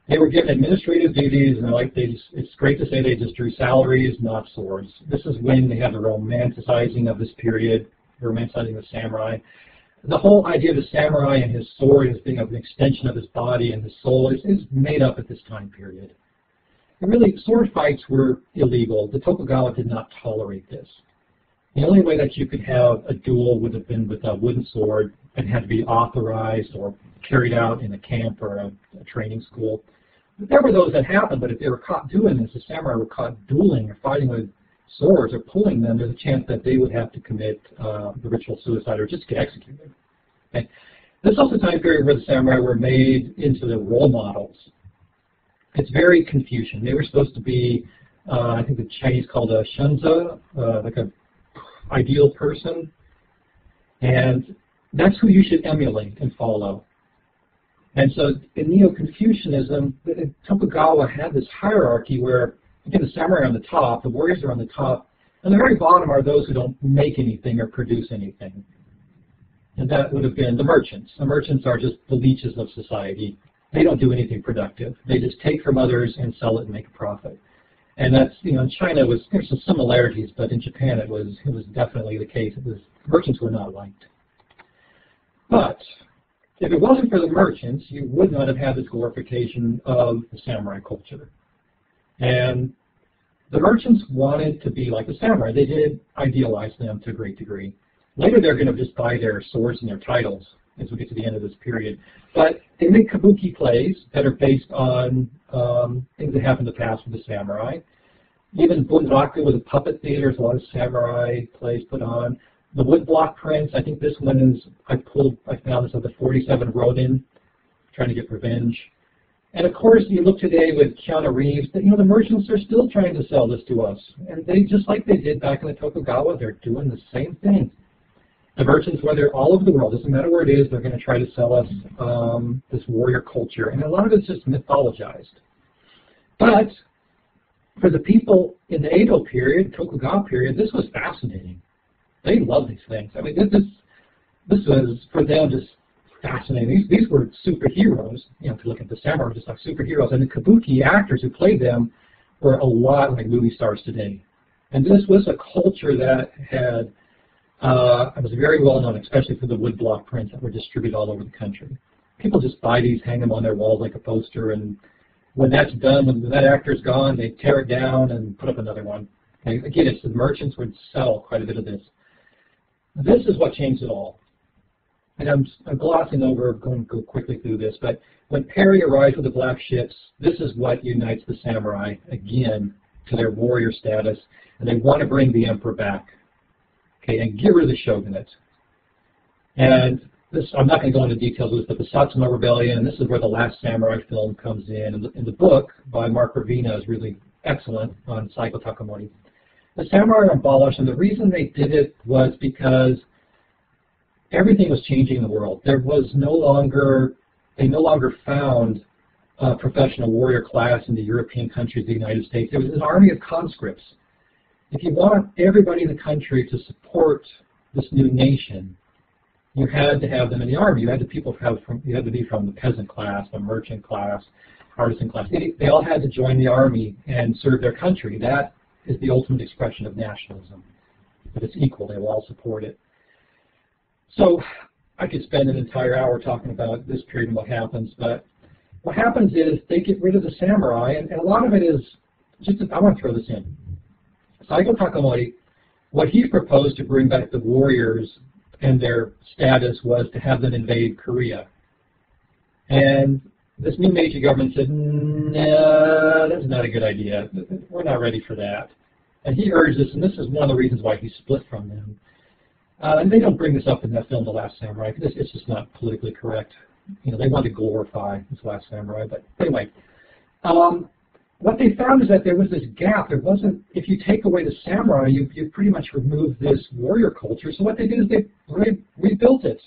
[SPEAKER 2] They were given administrative duties, and like they just, it's great to say they just drew salaries, not swords. This is when they have the romanticizing of this period, the romanticizing of the samurai. The whole idea of the samurai and his sword as being an extension of his body and his soul is, is made up at this time period. And really, sword fights were illegal. The Tokugawa did not tolerate this. The only way that you could have a duel would have been with a wooden sword and had to be authorized or carried out in a camp or a, a training school. There were those that happened, but if they were caught doing this, the samurai were caught dueling or fighting with swords or pulling them, there's a chance that they would have to commit uh, the ritual suicide or just get executed. Okay. This is also a time period where the samurai were made into the role models it's very Confucian. They were supposed to be, uh, I think the Chinese called a shunzi, uh, like a ideal person, and that's who you should emulate and follow. And so in Neo-Confucianism, Tokugawa had this hierarchy where, again, the samurai on the top, the warriors are on the top, and the very bottom are those who don't make anything or produce anything. And that would have been the merchants. The merchants are just the leeches of society they don't do anything productive. They just take from others and sell it and make a profit. And that's, you know, in China was, there's some similarities, but in Japan it was, it was definitely the case. It was, merchants were not liked. But if it wasn't for the merchants, you would not have had this glorification of the samurai culture. And the merchants wanted to be like the samurai. They did idealize them to a great degree. Later they're going to just buy their swords and their titles as we get to the end of this period. But they make kabuki plays that are based on um, things that happened in the past with the samurai. Even Bunraku was a puppet theater, there's a lot of samurai plays put on. The woodblock prints, I think this one is, I pulled, I found this of the 47 Ronin, trying to get revenge. And of course, you look today with Keanu Reeves, you know, the merchants are still trying to sell this to us. And they, just like they did back in the Tokugawa, they're doing the same thing. The merchants, whether all over the world, doesn't matter where it is, they're going to try to sell us um, this warrior culture. And a lot of it's just mythologized. But for the people in the Edo period, Tokugawa period, this was fascinating. They loved these things. I mean, this this was for them just fascinating. These these were superheroes. You know, if you look at the samurai, just like superheroes, and the kabuki actors who played them were a lot like movie stars today. And this was a culture that had uh, was very well known, especially for the woodblock prints that were distributed all over the country. People just buy these, hang them on their walls like a poster, and when that's done, when that actor's gone, they tear it down and put up another one. Okay? Again, it's the merchants would sell quite a bit of this. This is what changed it all. And I'm, I'm glossing over, going to go quickly through this, but when Perry arrives with the black ships, this is what unites the samurai again to their warrior status, and they want to bring the emperor back okay, and rid of the shogunate. And this, I'm not going to go into details of this, but the Satsuma Rebellion, this is where the Last Samurai film comes in. And the, and the book by Mark Ravina is really excellent on Saigo Takamori. The samurai are abolished, and the reason they did it was because everything was changing in the world. There was no longer, they no longer found a professional warrior class in the European countries, the United States. It was an army of conscripts if you want everybody in the country to support this new nation, you had to have them in the army. You had to people have from you had to be from the peasant class, the merchant class, artisan class. They, they all had to join the army and serve their country. That is the ultimate expression of nationalism. If it's equal, they will all support it. So I could spend an entire hour talking about this period and what happens, but what happens is they get rid of the samurai, and, and a lot of it is just, I want to throw this in. Saigo Takamori, what he proposed to bring back the warriors and their status was to have them invade Korea. And this new Meiji government said, no, that's not a good idea. We're not ready for that. And he urged this, and this is one of the reasons why he split from them. Uh, and they don't bring this up in that film, The Last Samurai, because it's just not politically correct. You know, they want to glorify this Last Samurai. But anyway, um, what they found is that there was this gap. There wasn't, if you take away the samurai, you, you pretty much remove this warrior culture. So what they did is they re rebuilt it.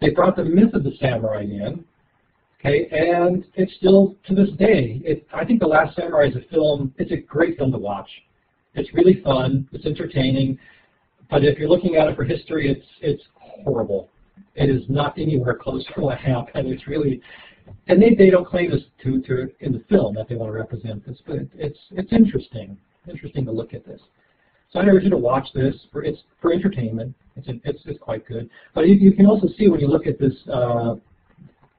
[SPEAKER 2] They brought the myth of the samurai in, okay, and it's still, to this day, it, I think The Last Samurai is a film, it's a great film to watch. It's really fun, it's entertaining, but if you're looking at it for history, it's, it's horrible. It is not anywhere close to what happened. It's really, and they, they don't claim this to, to in the film that they want to represent this, but it, it's it's interesting, interesting to look at this. So I urge you to watch this for it's for entertainment. It's it's, it's quite good. But you, you can also see when you look at this uh,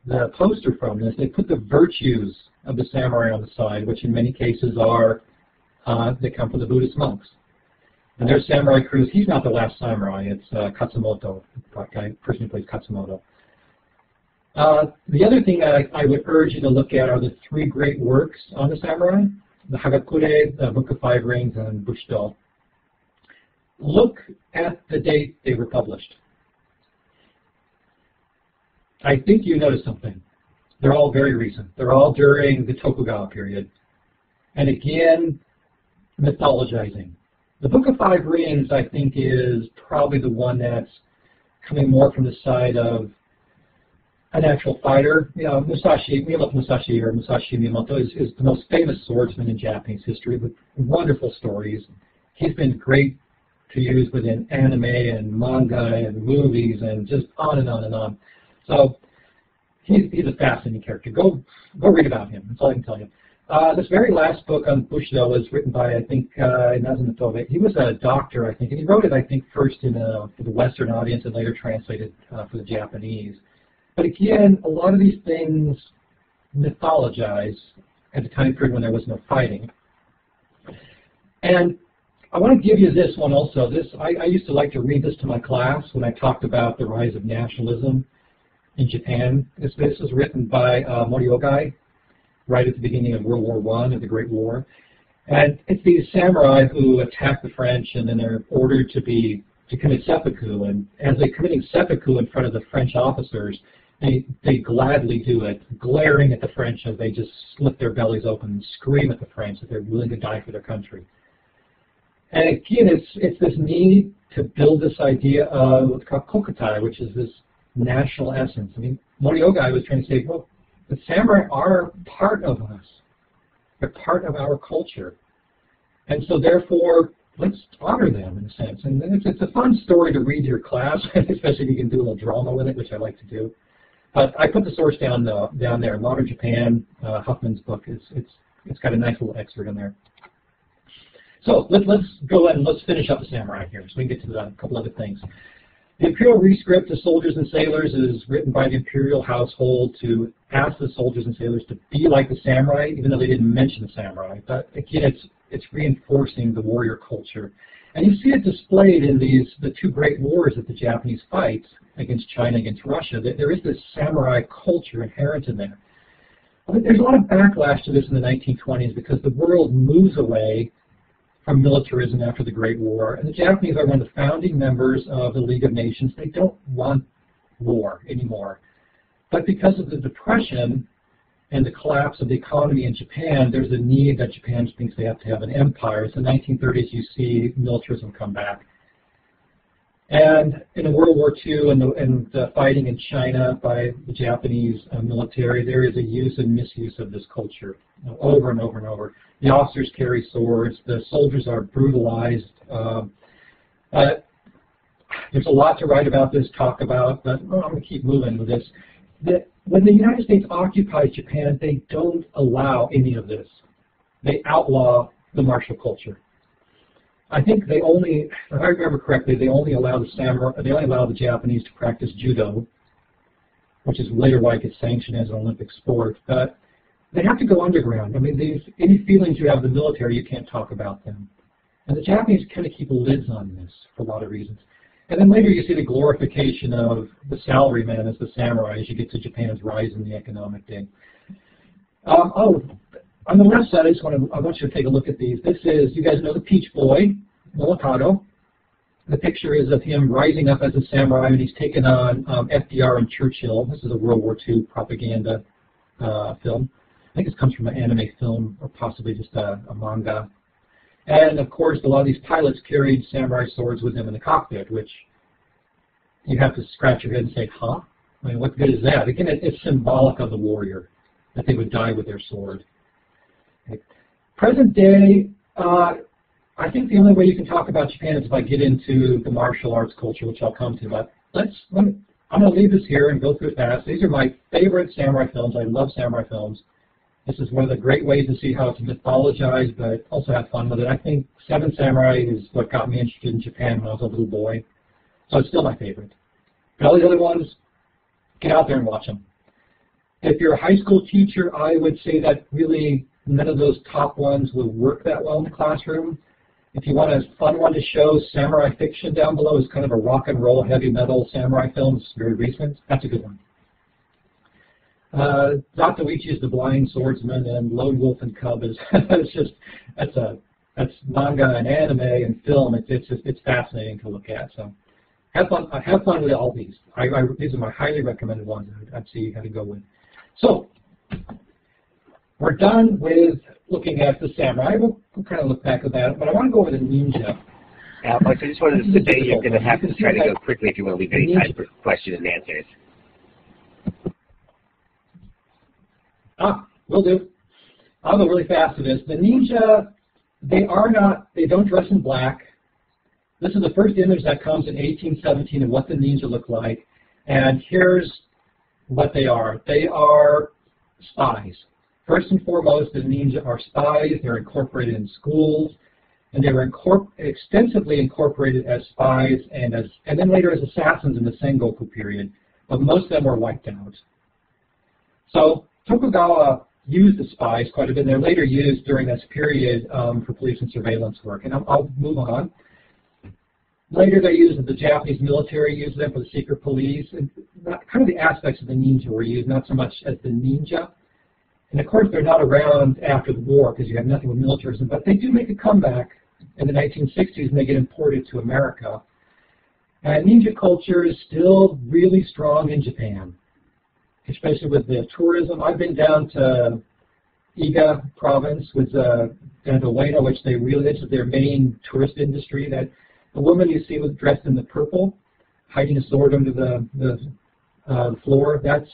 [SPEAKER 2] the poster from this, they put the virtues of the samurai on the side, which in many cases are uh, they come from the Buddhist monks. And there's samurai Cruise. He's not the last samurai. It's uh, Katsumoto, the guy, person who plays Katsumoto. Uh, the other thing I, I, would urge you to look at are the three great works on the samurai, the Hagakure, the Book of Five Rings, and Bushido. Look at the date they were published. I think you noticed something. They're all very recent. They're all during the Tokugawa period. And again, mythologizing. The Book of Five Rings, I think, is probably the one that's coming more from the side of an actual fighter. You know, Musashi, Miyamoto Musashi or Musashi Miyamoto is, is the most famous swordsman in Japanese history with wonderful stories. He's been great to use within anime and manga and movies and just on and on and on. So he's, he's a fascinating character. Go go read about him. That's all I can tell you. Uh, this very last book on Bushido was written by, I think, uh, Nazumi He was a doctor, I think, and he wrote it, I think, first in a, for the Western audience and later translated uh, for the Japanese. But again, a lot of these things mythologize at the time period when there was no fighting. And I want to give you this one also. This I, I, used to like to read this to my class when I talked about the rise of nationalism in Japan. This, this was written by uh, Mori Ogai right at the beginning of World War One, of the Great War. And it's these samurai who attack the French and then they're ordered to be to commit seppuku. And as they're committing seppuku in front of the French officers, they, they gladly do it, glaring at the French as they just slit their bellies open and scream at the French that they're willing to die for their country. And again, it's, it's this need to build this idea of what's called kokutai, which is this national essence. I mean, Mori Ogai was trying to say, well, the samurai are part of us. They're part of our culture. And so therefore, let's honor them in a sense. And then it's, it's a fun story to read to your class, especially if you can do a little drama with it, which I like to do. But I put the source down uh, down there. Modern Japan, uh, Huffman's book. It's it's it's got a nice little excerpt in there. So let's let's go ahead and let's finish up the samurai here, so we can get to a couple other things. The imperial rescript to soldiers and sailors is written by the imperial household to ask the soldiers and sailors to be like the samurai, even though they didn't mention the samurai. But again, it's it's reinforcing the warrior culture. And you see it displayed in these the two great wars that the Japanese fight against China, against Russia. There is this samurai culture inherent in there. But There's a lot of backlash to this in the 1920s because the world moves away from militarism after the Great War, and the Japanese are one of the founding members of the League of Nations. They don't want war anymore. But because of the Depression, and the collapse of the economy in Japan, there's a need that Japan thinks they have to have an empire. So in the 1930s, you see militarism come back. And in World War II and the, and the fighting in China by the Japanese uh, military, there is a use and misuse of this culture you know, over and over and over. The officers carry swords. The soldiers are brutalized. Um, uh, there's a lot to write about this, talk about, but well, I'm going to keep moving with this. The, when the United States occupies Japan, they don't allow any of this. They outlaw the martial culture. I think they only, if I remember correctly, they only allow the samurai, they only allow the Japanese to practice judo, which is later why it gets sanctioned as an Olympic sport. But they have to go underground. I mean, these, any feelings you have in the military, you can't talk about them. And the Japanese kind of keep lids on this for a lot of reasons. And then later you see the glorification of the salaryman as the samurai as you get to Japan's rise in the economic day. Um, oh, on the left side, I just want to I want you to take a look at these. This is you guys know the Peach Boy, Momotaro. The picture is of him rising up as a samurai, and he's taken on um, FDR and Churchill. This is a World War II propaganda uh, film. I think this comes from an anime film or possibly just a, a manga. And of course, a lot of these pilots carried samurai swords with them in the cockpit, which you have to scratch your head and say, huh? I mean, what good is that? Again, it, it's symbolic of the warrior, that they would die with their sword. Present day, uh, I think the only way you can talk about Japan is if I get into the martial arts culture, which I'll come to. But let's, let me, I'm going to leave this here and go through fast. These are my favorite samurai films. I love samurai films. This is one of the great ways to see how it's mythologized, but also have fun with it. I think Seven Samurai is what got me interested in Japan when I was a little boy. So it's still my favorite. But all the other ones, get out there and watch them. If you're a high school teacher, I would say that really none of those top ones will work that well in the classroom. If you want a fun one to show, Samurai Fiction down below is kind of a rock and roll heavy metal samurai film. It's very recent. That's a good one. Uh, Zatoichi is the Blind Swordsman, and Lone Wolf and Cub is it's just that's a that's manga and anime and film. It's it's just, it's fascinating to look at. So have fun uh, have fun with all these. I, I, these are my highly recommended ones. I'd, I'd see how to go with. So we're done with looking at the samurai. We'll, we'll kind of look back at that, but I want to go over the ninja.
[SPEAKER 1] Alex, I just wanted to say you're going to have to try to go quickly if you want to leave any time for questions and answers.
[SPEAKER 2] Ah, will do. I'll go really fast to this. The ninja, they are not, they don't dress in black. This is the first image that comes in 1817 of what the ninja look like. And here's what they are. They are spies. First and foremost, the ninja are spies. They're incorporated in schools. And they were incorpor extensively incorporated as spies and as and then later as assassins in the Sengoku period. But most of them were wiped out. So Tokugawa used the spies quite a bit. They're later used during this period um, for police and surveillance work. And I'll, I'll, move on. Later they used the Japanese military used them for the secret police. And not, kind of the aspects of the ninja were used, not so much as the ninja. And of course they're not around after the war because you have nothing with militarism, but they do make a comeback in the 1960s and they get imported to America. And ninja culture is still really strong in Japan, especially with the tourism. I've been down to Iga province, with uh, down to Ueno, which they really, this is their main tourist industry. That the woman you see was dressed in the purple, hiding a sword under the, the uh, floor, that's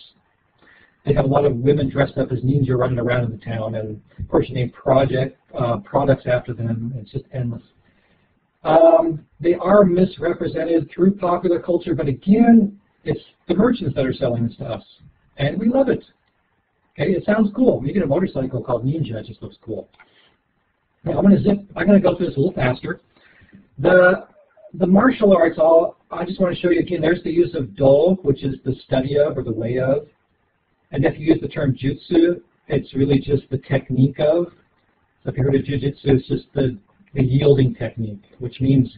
[SPEAKER 2] they have a lot of women dressed up as ninja running around in the town, and of course you name project uh, products after them. It's just endless. Um, they are misrepresented through popular culture, but again, it's the merchants that are selling this to us, and we love it. Okay, it sounds cool. You get a motorcycle called Ninja, it just looks cool. Now, I'm going to zip. I'm going to go through this a little faster. The the martial arts. All I just want to show you again. There's the use of do, which is the study of or the way of. And if you use the term jutsu, it's really just the technique of. So if you heard of jujitsu, it's just the, the yielding technique, which means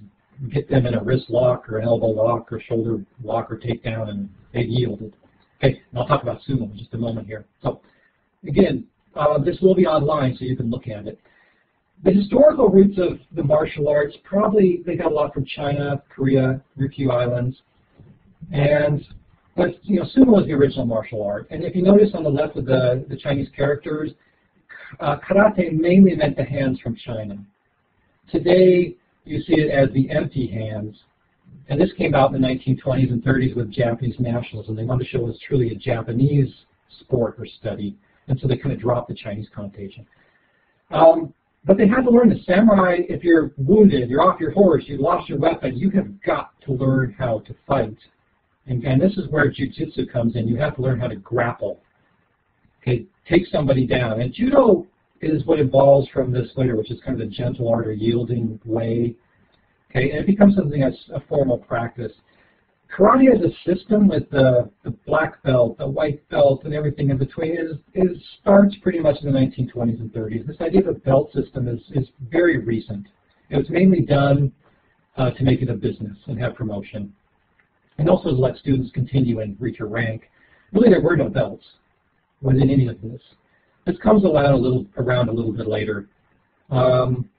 [SPEAKER 2] get them in a wrist lock or an elbow lock or shoulder lock or takedown and they yielded. Okay, and I'll talk about sumo in just a moment here. So again, uh, this will be online so you can look at it. The historical roots of the martial arts, probably they got a lot from China, Korea, Ryukyu Islands. And but you know, sumo is the original martial art. And if you notice on the left of the, the Chinese characters, uh, karate mainly meant the hands from China. Today, you see it as the empty hands. And this came out in the 1920s and 30s with Japanese nationalism. They wanted to show it was truly a Japanese sport or study. And so they kind of dropped the Chinese connotation. Um, but they had to learn the samurai, if you're wounded, you're off your horse, you lost your weapon, you have got to learn how to fight and, and this is where jujitsu comes in. You have to learn how to grapple. Okay, take somebody down. And judo is what evolves from this later, which is kind of the gentle art or yielding way. Okay, and it becomes something that's a formal practice. Karate as a system with the, the black belt, the white belt, and everything in between is, is starts pretty much in the 1920s and 30s. This idea of a belt system is, is very recent. It was mainly done uh, to make it a business and have promotion and also to let students continue and reach a rank. Really, there were no belts within any of this. This comes around a little, around a little bit later. Um,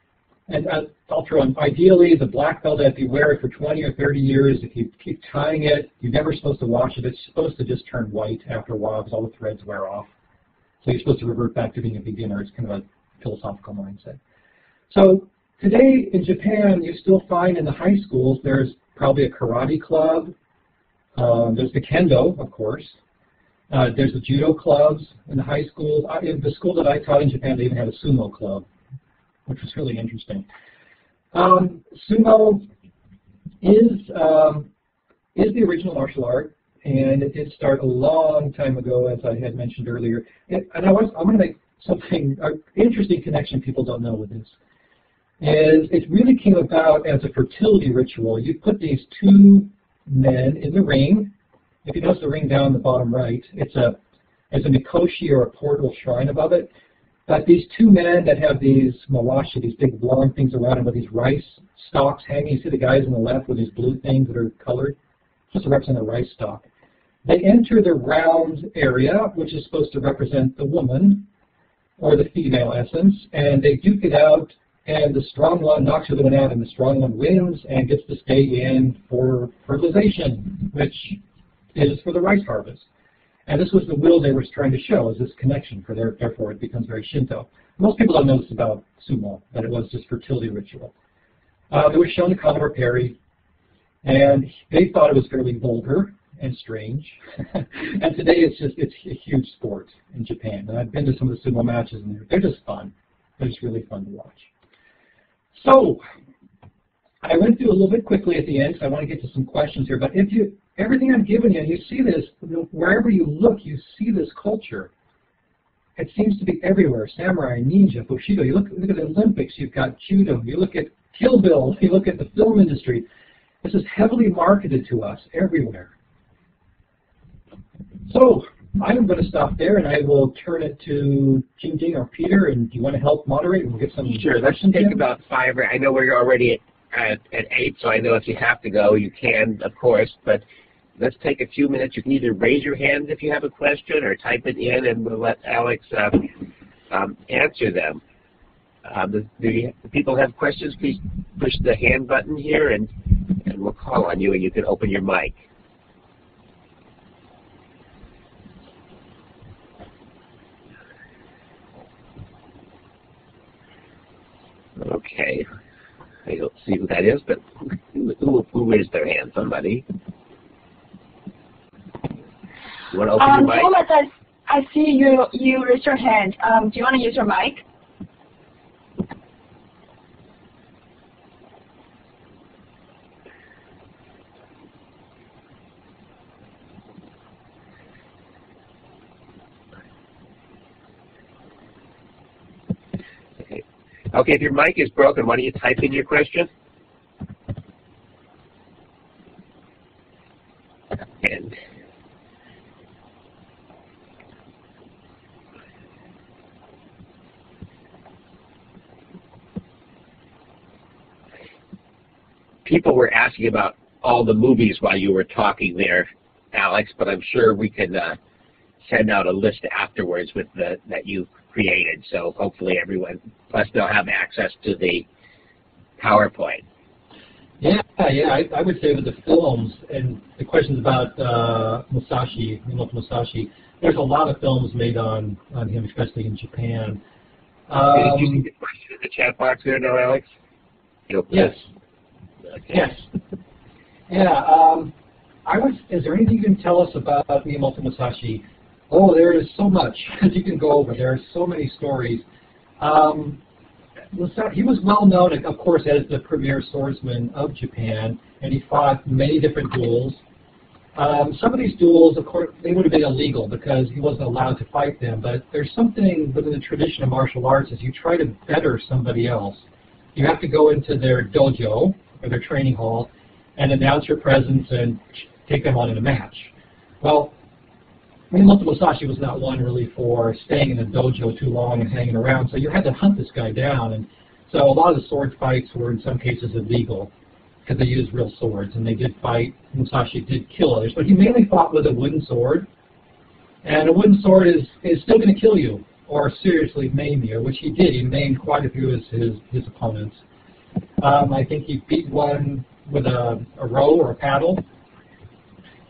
[SPEAKER 2] and I'll throw in, ideally, the black belt, if you wear it for 20 or 30 years, if you keep tying it, you're never supposed to wash it. It's supposed to just turn white after a while because all the threads wear off. So you're supposed to revert back to being a beginner. It's kind of a philosophical mindset. So today in Japan, you still find in the high schools, there's probably a karate club, um, there's the kendo, of course. Uh, there's the judo clubs in the high schools. I, in the school that I taught in Japan, they even had a sumo club, which was really interesting. Um, sumo is um, is the original martial art, and it did start a long time ago, as I had mentioned earlier. It, and I was I'm going to make something an interesting connection people don't know with this. Is it really came about as a fertility ritual. You put these two men in the ring. If you notice the ring down the bottom right, it's a it's a mikoshi or a portal shrine above it. But these two men that have these mawashi, these big long things around them with these rice stalks hanging. You see the guys on the left with these blue things that are colored? Just represent a rice stalk. They enter the round area, which is supposed to represent the woman, or the female essence, and they duke it out and the strong one knocks the other one out, and the strong one wins and gets to stay in for fertilization, which is for the rice harvest. And this was the will they were trying to show, is this connection, for their, therefore it becomes very Shinto. Most people don't know this about sumo, that it was just fertility ritual. Uh, it was shown to Commodore Perry, and they thought it was fairly vulgar and strange. and today it's just it's a huge sport in Japan. And I've been to some of the sumo matches, and they're, they're just fun. They're just really fun to watch. So I went through a little bit quickly at the end because I want to get to some questions here. But if you everything I'm giving you, you see this wherever you look, you see this culture. It seems to be everywhere. Samurai, ninja, bushido. You look, look at the Olympics. You've got judo. You look at Kill Bill. You look at the film industry. This is heavily marketed to us everywhere. So I'm going to stop there, and I will turn it to Jing Jing or Peter. And do you want to help moderate? We'll get some
[SPEAKER 1] sure. Let's take in? about five. I know we're already at, at, at eight, so I know if you have to go, you can, of course. But let's take a few minutes. You can either raise your hand if you have a question, or type it in, and we'll let Alex uh, um, answer them. Um, do, do, you, do, people have questions? Please push the hand button here, and and we'll call on you and you can open your mic. Okay. I don't see who that is, but who, who raised their hand? Somebody? You want to open
[SPEAKER 3] um,
[SPEAKER 1] your mic?
[SPEAKER 3] Thomas, I, I see you you raised your hand. Um, do you want to use your mic?
[SPEAKER 1] Okay. If your mic is broken, why don't you type in your question? And people were asking about all the movies while you were talking there, Alex, but I'm sure we can uh, send out a list afterwards with the that you created. So hopefully everyone, plus they'll have access to the PowerPoint.
[SPEAKER 2] Yeah, yeah, I, I would say with the films and the questions about uh, Musashi, Miyamoto Musashi, there's a lot of films made on, on him, especially in Japan.
[SPEAKER 1] Did you see
[SPEAKER 2] Um,
[SPEAKER 1] the question in the chat box there, no, Alex?
[SPEAKER 2] Yes,
[SPEAKER 1] Okay.
[SPEAKER 2] yes. Yeah, um, I was, is there anything you can tell us about Miyamoto Musashi? Oh, there is so much that you can go over. There are so many stories. Um, he was well known, of course, as the premier swordsman of Japan, and he fought many different duels. Um, some of these duels, of course, they would have been illegal because he wasn't allowed to fight them. But there's something within the tradition of martial arts is you try to better somebody else. You have to go into their dojo or their training hall and announce your presence and take them on in a match. Well, Miyamoto Musashi was not one really for staying in a dojo too long and hanging around, so you had to hunt this guy down. And so a lot of the sword fights were in some cases illegal because they used real swords, and they did fight. Musashi did kill others, but he mainly fought with a wooden sword. And a wooden sword is, is still going to kill you or seriously maim you, which he did. He maimed quite a few of his, his opponents. Um, I think he beat one with a, a row or a paddle.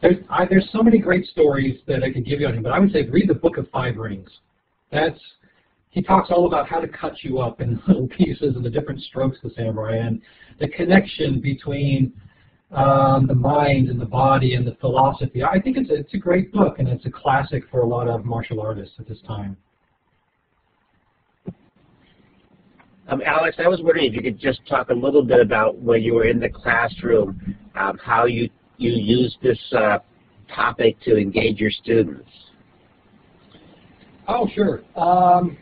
[SPEAKER 2] There's, I, there's so many great stories that I could give you on him, but I would say read the Book of Five Rings. That's he talks all about how to cut you up in little pieces and the different strokes of samurai and the connection between um, the mind and the body and the philosophy. I think it's a, it's a great book and it's a classic for a lot of martial artists at this time.
[SPEAKER 1] Um, Alex, I was wondering if you could just talk a little bit about when you were in the classroom, um, how you you use this uh, topic to engage your students.
[SPEAKER 2] Oh, sure. Um,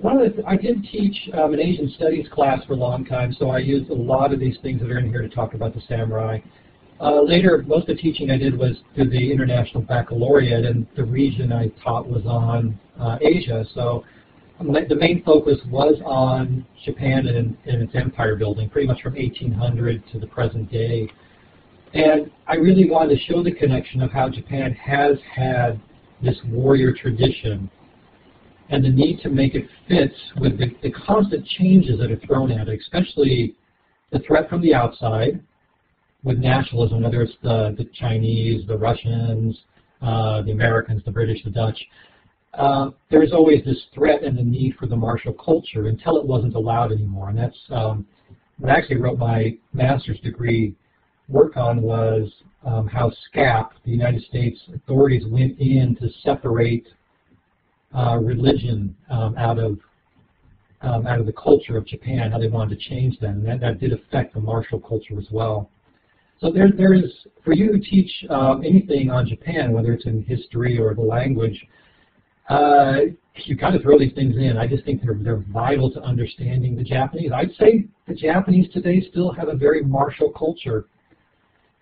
[SPEAKER 2] one of the, I did teach um, an Asian studies class for a long time, so I used a lot of these things that are in here to talk about the samurai. Uh, later, most of the teaching I did was through the International Baccalaureate, and the region I taught was on uh, Asia. So the main focus was on Japan and, and its empire building, pretty much from 1800 to the present day. And I really wanted to show the connection of how Japan has had this warrior tradition and the need to make it fit with the, the constant changes that are thrown at it, especially the threat from the outside with nationalism, whether it's the, the Chinese, the Russians, uh, the Americans, the British, the Dutch. Uh, there was always this threat and the need for the martial culture until it wasn't allowed anymore. And that's um, what I actually wrote my master's degree work on was um, how SCAP, the United States authorities, went in to separate uh, religion um, out of um, out of the culture of Japan, how they wanted to change that, and that, that did affect the martial culture as well. So there, there is, for you to teach um, anything on Japan, whether it's in history or the language, uh, you kind of throw these things in. I just think they're, they're vital to understanding the Japanese. I'd say the Japanese today still have a very martial culture.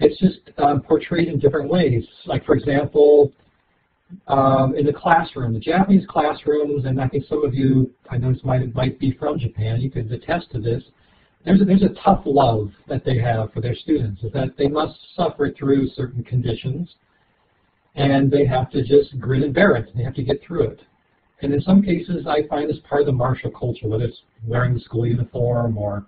[SPEAKER 2] It's just um, portrayed in different ways. Like, for example, um, in the classroom, the Japanese classrooms, and I think some of you, I noticed might, might be from Japan, you could attest to this, there's a, there's a tough love that they have for their students, is that they must suffer through certain conditions, and they have to just grin and bear it. They have to get through it. And in some cases, I find this part of the martial culture, whether it's wearing the school uniform or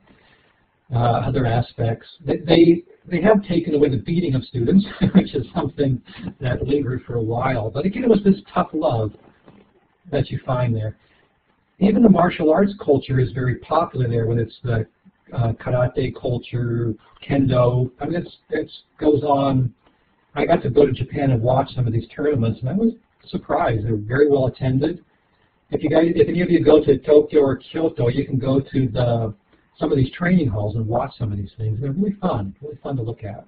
[SPEAKER 2] uh, other aspects. They, they, they have taken away the beating of students, which is something that lingered for a while. But again, it was this tough love that you find there. Even the martial arts culture is very popular there, whether it's the uh, karate culture, kendo. I mean, it's it goes on. I got to go to Japan and watch some of these tournaments, and I was surprised. They're very well attended. If you guys, if any of you go to Tokyo or Kyoto, you can go to the some of these training halls and watch some of these things. They're really fun, really fun to look at.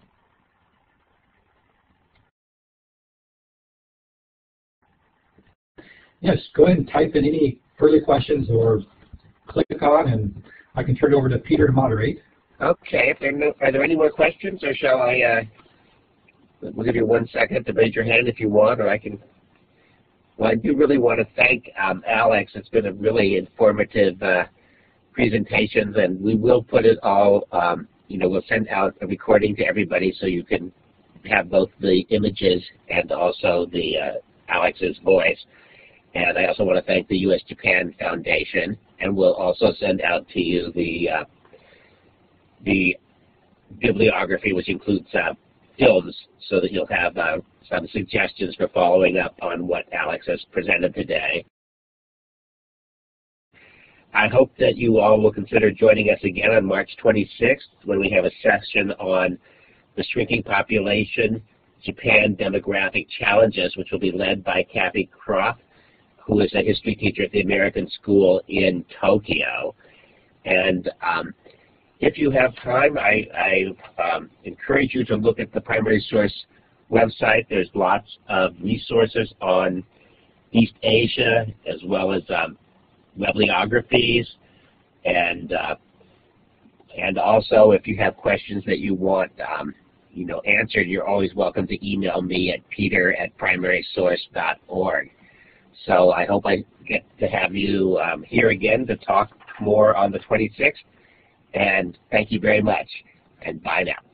[SPEAKER 2] Yes, go ahead and type in any further questions or click on and I can turn it over to Peter to moderate.
[SPEAKER 1] Okay, if there no, are there any more questions or shall I, uh, we'll give you one second to raise your hand if you want or I can, well I do really want to thank um, Alex, it's been a really informative uh, presentations and we will put it all, um, you know, we'll send out a recording to everybody so you can have both the images and also the uh, Alex's voice. And I also want to thank the U.S.-Japan Foundation, and we'll also send out to you the uh, the bibliography, which includes uh, films, so that you'll have uh, some suggestions for following up on what Alex has presented today. I hope that you all will consider joining us again on March 26th when we have a session on the shrinking population, Japan demographic challenges, which will be led by Kathy Croft, who is a history teacher at the American School in Tokyo. And um, if you have time, I, I um, encourage you to look at the primary source website. There's lots of resources on East Asia as well as um, bibliographies and uh, and also if you have questions that you want um, you know answered, you're always welcome to email me at peter at primarysource.org. So I hope I get to have you um, here again to talk more on the 26th. And thank you very much. And bye now.